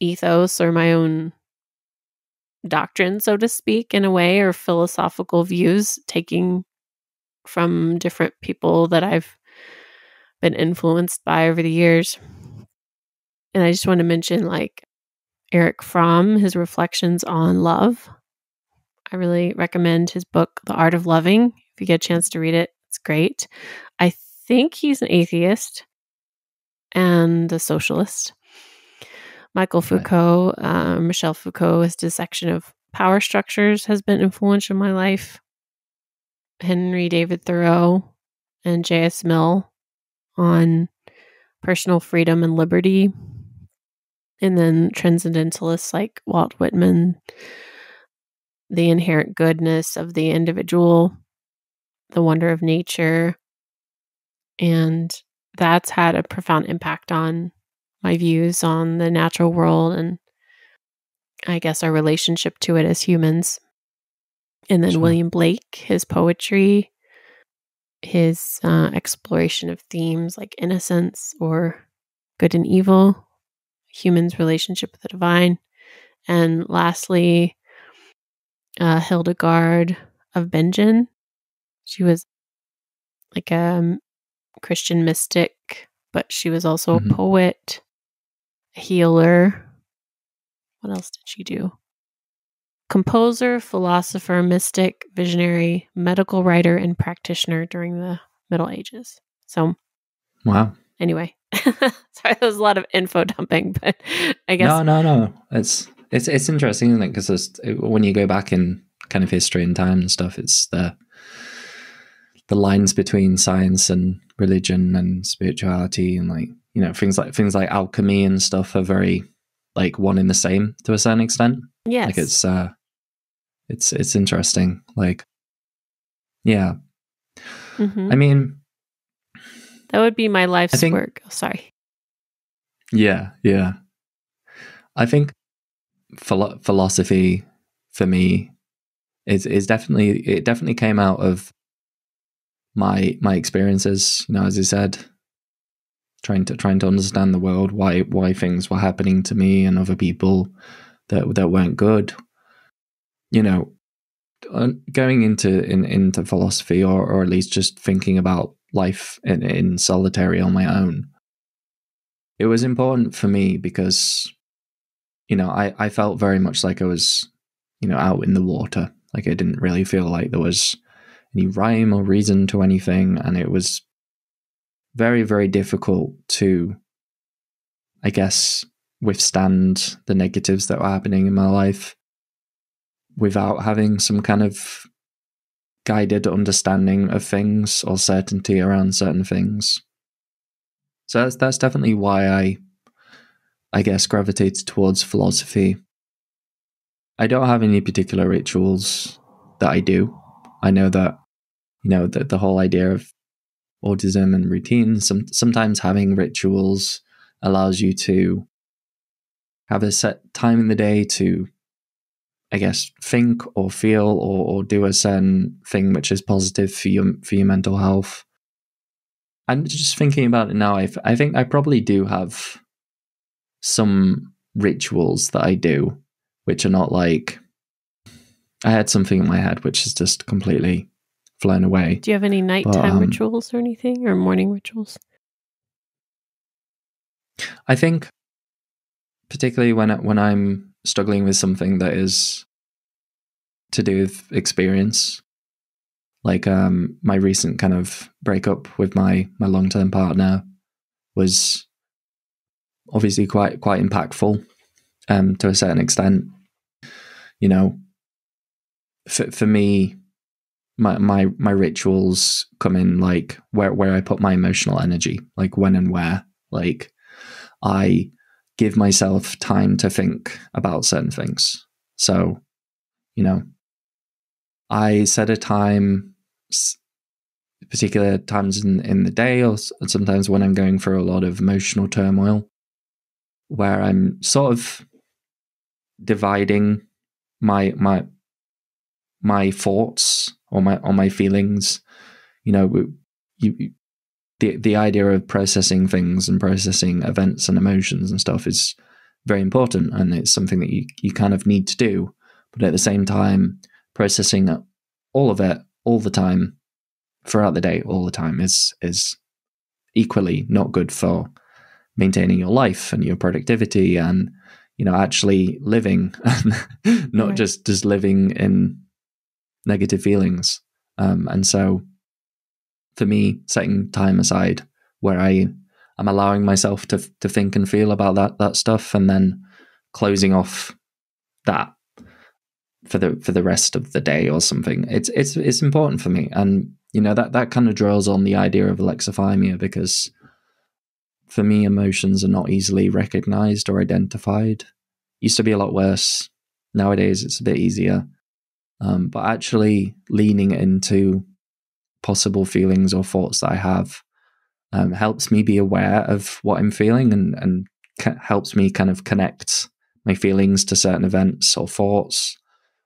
ethos or my own doctrine so to speak in a way or philosophical views taking from different people that I've been influenced by over the years. And I just want to mention like Erich Fromm, his reflections on love. I really recommend his book, The Art of Loving. If you get a chance to read it, it's great. I think he's an atheist and a socialist. Michael Foucault, uh, Michel Foucault, his dissection of power structures has been influential in my life. Henry David Thoreau and J.S. Mill on personal freedom and liberty. And then transcendentalists like Walt Whitman, the inherent goodness of the individual, the wonder of nature. And that's had a profound impact on my views on the natural world and I guess our relationship to it as humans. And then Sure. William Blake, his poetry, his uh, exploration of themes like innocence or good and evil, humans' relationship with the divine. And lastly, uh, Hildegard of Bingen. She was like a um, Christian mystic, but she was also Mhm. a poet, a healer. What else did she do? Composer, philosopher, mystic, visionary, medical writer, and practitioner during the Middle Ages. So, wow. anyway, sorry, that was a lot of info dumping, but I guess No, no, no. It's it's it's interesting, isn't it? Because when you go back in kind of history and time and stuff, it's the the lines between science and religion and spirituality and like you know things like things like alchemy and stuff are very like one in the same to a certain extent. yes, Like it's uh it's it's interesting. Like yeah. Mhm. I mean that would be my life's think- work. Oh, sorry. Yeah, yeah. I think philo- philosophy for me is is definitely it definitely came out of my my experiences. You know, as you said, trying to trying to understand the world, why why things were happening to me and other people that that weren't good. You know, going into in, into philosophy or or at least just thinking about life in, in solitary on my own. It was important for me because you know I, I felt very much like i was you know out in the water. Like i didn't really feel like there was any rhyme or reason to anything and it was very very difficult to i guess withstand the negatives that were happening in my life without having some kind of guided understanding of things or certainty around certain things. So that's that's definitely why I I guess gravitated towards philosophy. I don't have any particular rituals that I do. I know that you know the the whole idea of autism and routine Some sometimes having rituals allows you to have a set time in the day to I guess think or feel or, or do a certain thing which is positive for your for your mental health. I'm just thinking about it now. I, I think I probably do have some rituals that I do, which are not like I had something in my head which is just completely flown away. Do you have any nighttime but, um, rituals or anything, or morning rituals? I think, particularly when when I'm struggling with something that is to do with experience, like um, my recent kind of breakup with my my long term partner was obviously quite quite impactful um, to a certain extent. You know, for for me, my my my rituals come in like where where I put my emotional energy, like when and where. Like I give myself time to think about certain things. So, you know, I set a time, particular times in, in the day, or sometimes when I'm going through a lot of emotional turmoil, where I'm sort of dividing my my my thoughts or my or my feelings. You know, you, the the idea of processing things and processing events and emotions and stuff is very important, and it's something that you you kind of need to do. But at the same time, processing all of it all the time throughout the day, all the time is is equally not good for maintaining your life and your productivity and you know actually living not right. just just living in negative feelings um, and so for me, setting time aside where I am allowing myself to to think and feel about that that stuff, and then closing off that for the for the rest of the day or something. It's it's it's important for me, and you know that that kind of draws on the idea of alexithymia because for me, emotions are not easily recognized or identified. Used to be a lot worse. Nowadays, it's a bit easier. Um, but actually leaning into possible feelings or thoughts that I have um, helps me be aware of what I'm feeling and, and helps me kind of connect my feelings to certain events or thoughts,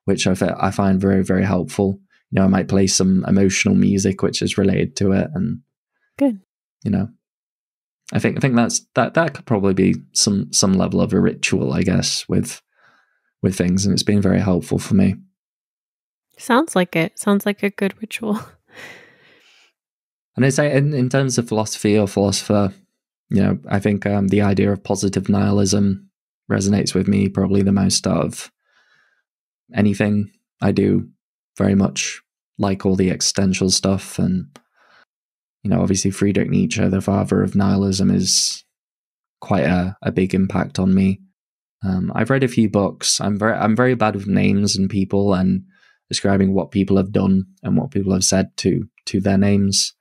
which I, f- I find very, very helpful. You know, I might play some emotional music which is related to it, and good. You know, I think I think that's that that could probably be some some level of a ritual, I guess, with with things, and it's been very helpful for me. Sounds like it. Sounds like a good ritual. And it's in, in terms of philosophy or philosopher, you know, I think um, the idea of positive nihilism resonates with me probably the most out of anything I do. Very much like all the existential stuff, and you know, obviously Friedrich Nietzsche, the father of nihilism, is quite a, a big impact on me. Um, I've read a few books. I'm very I'm very bad with names and people and describing what people have done and what people have said to to their names.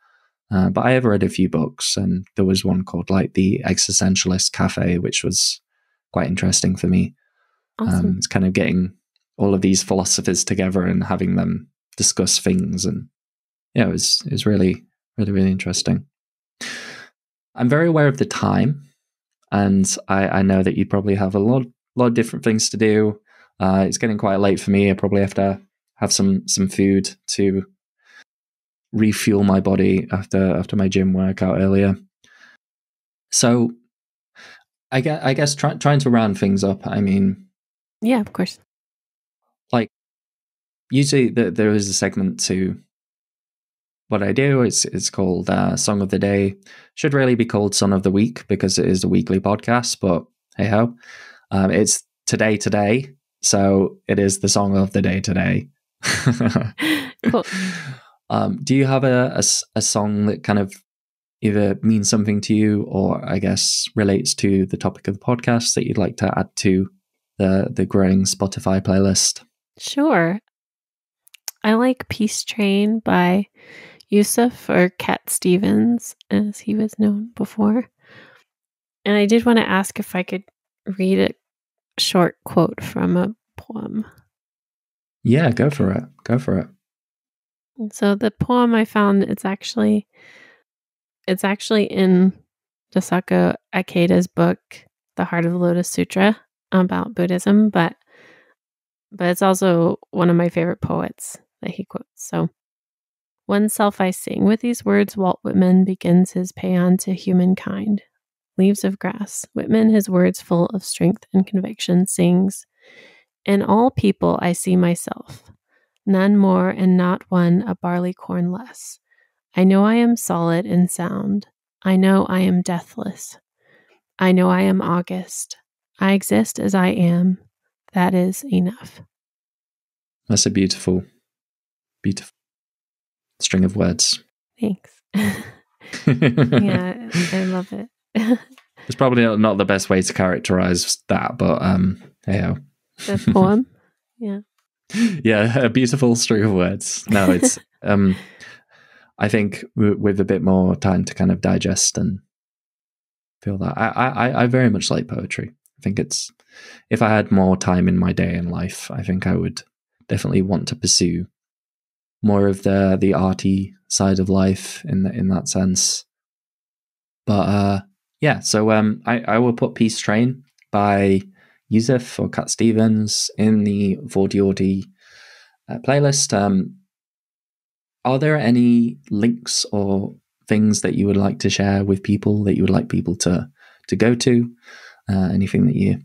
Uh, but I have read a few books, and there was one called like the Existentialist Cafe, which was quite interesting for me. Awesome. Um, it's kind of getting all of these philosophers together and having them discuss things, and yeah, it was it was really really really interesting. I'm very aware of the time, and I, I know that you probably have a lot lot of different things to do. Uh, it's getting quite late for me. I probably have to have some some food to refuel my body after after my gym workout earlier. So, I guess I guess try, trying to round things up. I mean, yeah, of course. Usually, the, there is a segment to what I do. It's it's called uh, Song of the Day. Should really be called Song of the Week because it is a weekly podcast. But hey ho, um, it's today today, so it is the song of the day today. cool. Um, do you have a, a, a song that kind of either means something to you or I guess relates to the topic of the podcast that you'd like to add to the the growing Spotify playlist? Sure. I like Peace Train by Yusuf or Cat Stevens, as he was known before. And I did want to ask if I could read a short quote from a poem. Yeah, go for it. Go for it. So the poem I found it's actually it's actually in Daisaku Ikeda's book, The Heart of the Lotus Sutra, about Buddhism, but but it's also one of my favorite poets that he quotes. So one self I sing. With these words, Walt Whitman begins his paean to humankind. Leaves of Grass. Whitman, his words full of strength and conviction, sings In all people I see myself, none more and not one a barley corn less. I know I am solid and sound. I know I am deathless. I know I am August. I exist as I am. That is enough. That's a beautiful, beautiful string of words. Thanks. yeah, I love it. it's probably not the best way to characterize that, but um, yeah. The poem, yeah, yeah, a beautiful string of words. No, it's um, I think w- with a bit more time to kind of digest and feel that I, I I very much like poetry. I think it's if I had more time in my day and life, I think I would definitely want to pursue more of the the arty side of life in the, in that sense. But uh, yeah, so um, I I will put Peace Train by Yusuf or Cat Stevens in the Thoughty Auti uh, playlist. Um, are there any links or things that you would like to share with people that you would like people to to go to? Uh, anything that you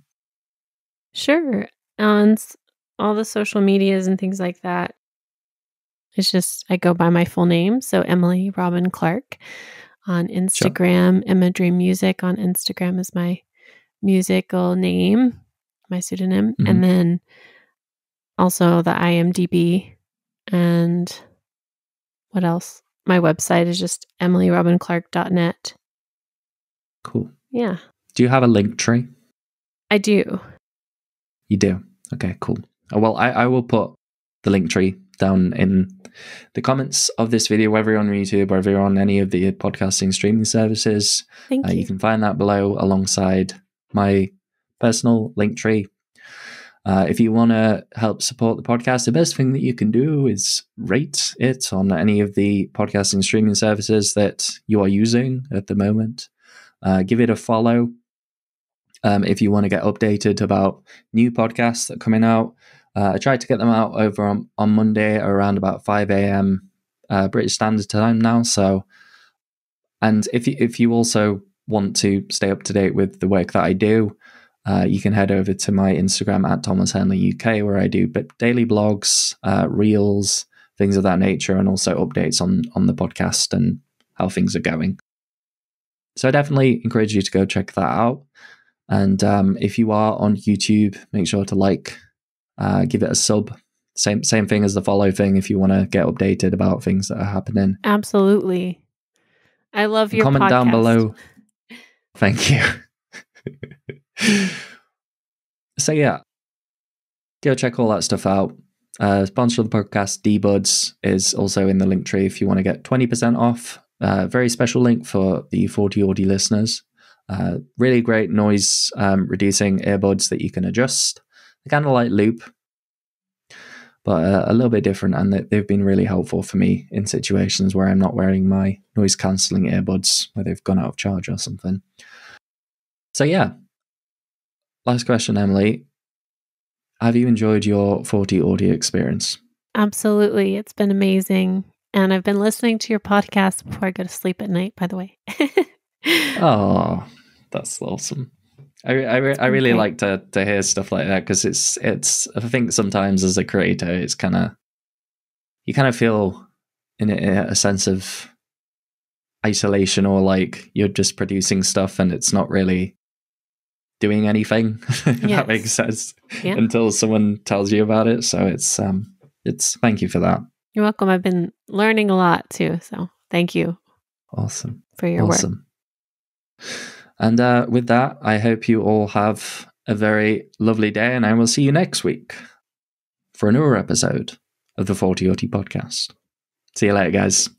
Sure. On all the social medias and things like that, it's just I go by my full name. So Emily Robyn Clark on Instagram. Sure. Emma Dream Music on Instagram is my musical name, my pseudonym. Mm-hmm. And then also the IMDb and what else? My website is just emilyrobynclark.net. Cool. Yeah. Do you have a link tree? I do. You do? Okay, cool. Uh, well, I, I will put the link tree down in the comments of this video, whether you're on YouTube or whether you're on any of the podcasting streaming services. Thank uh, you. you can find that below alongside my personal link tree. Uh, if you want to help support the podcast, the best thing that you can do is rate it on any of the podcasting streaming services that you are using at the moment. Uh, give it a follow um, if you want to get updated about new podcasts that are coming out. Uh, I tried to get them out over on, on Monday around about 5 a.m. Uh, British Standard Time now. So, and if you, if you also want to stay up to date with the work that I do, uh, you can head over to my Instagram at Thomas Henley UK, where I do daily blogs, uh, reels, things of that nature, and also updates on on the podcast and how things are going. So I definitely encourage you to go check that out. And um, if you are on YouTube, make sure to like, uh, give it a sub. Same same thing as the follow thing. If you want to get updated about things that are happening, absolutely. I love your comment podcast. down below. Thank you. so yeah, go check all that stuff out. Uh, sponsor of the podcast, D-Buds, is also in the link tree if you want to get 20% off. Uh, very special link for the Thoughty Auti listeners. Uh, really great noise um, reducing earbuds that you can adjust. Kind of like loop, but uh, a little bit different, and they've been really helpful for me in situations where I'm not wearing my noise cancelling earbuds, where they've gone out of charge or something. So, yeah. Last question, Emily. Have you enjoyed your Thoughty Auti experience? Absolutely. It's been amazing. And I've been listening to your podcast before I go to sleep at night, by the way. oh, that's awesome. I, I, I really okay. like to, to hear stuff like that because it's it's I think sometimes as a creator it's kind of you kind of feel in a, a, sense of isolation or like you're just producing stuff and it's not really doing anything if yes. that makes sense yeah. until someone tells you about it so it's um it's thank you for that you're welcome I've been learning a lot too so thank you awesome for your awesome. work and uh, with that, I hope you all have a very lovely day, and I will see you next week. for another episode of the 40 podcast. See you later, guys.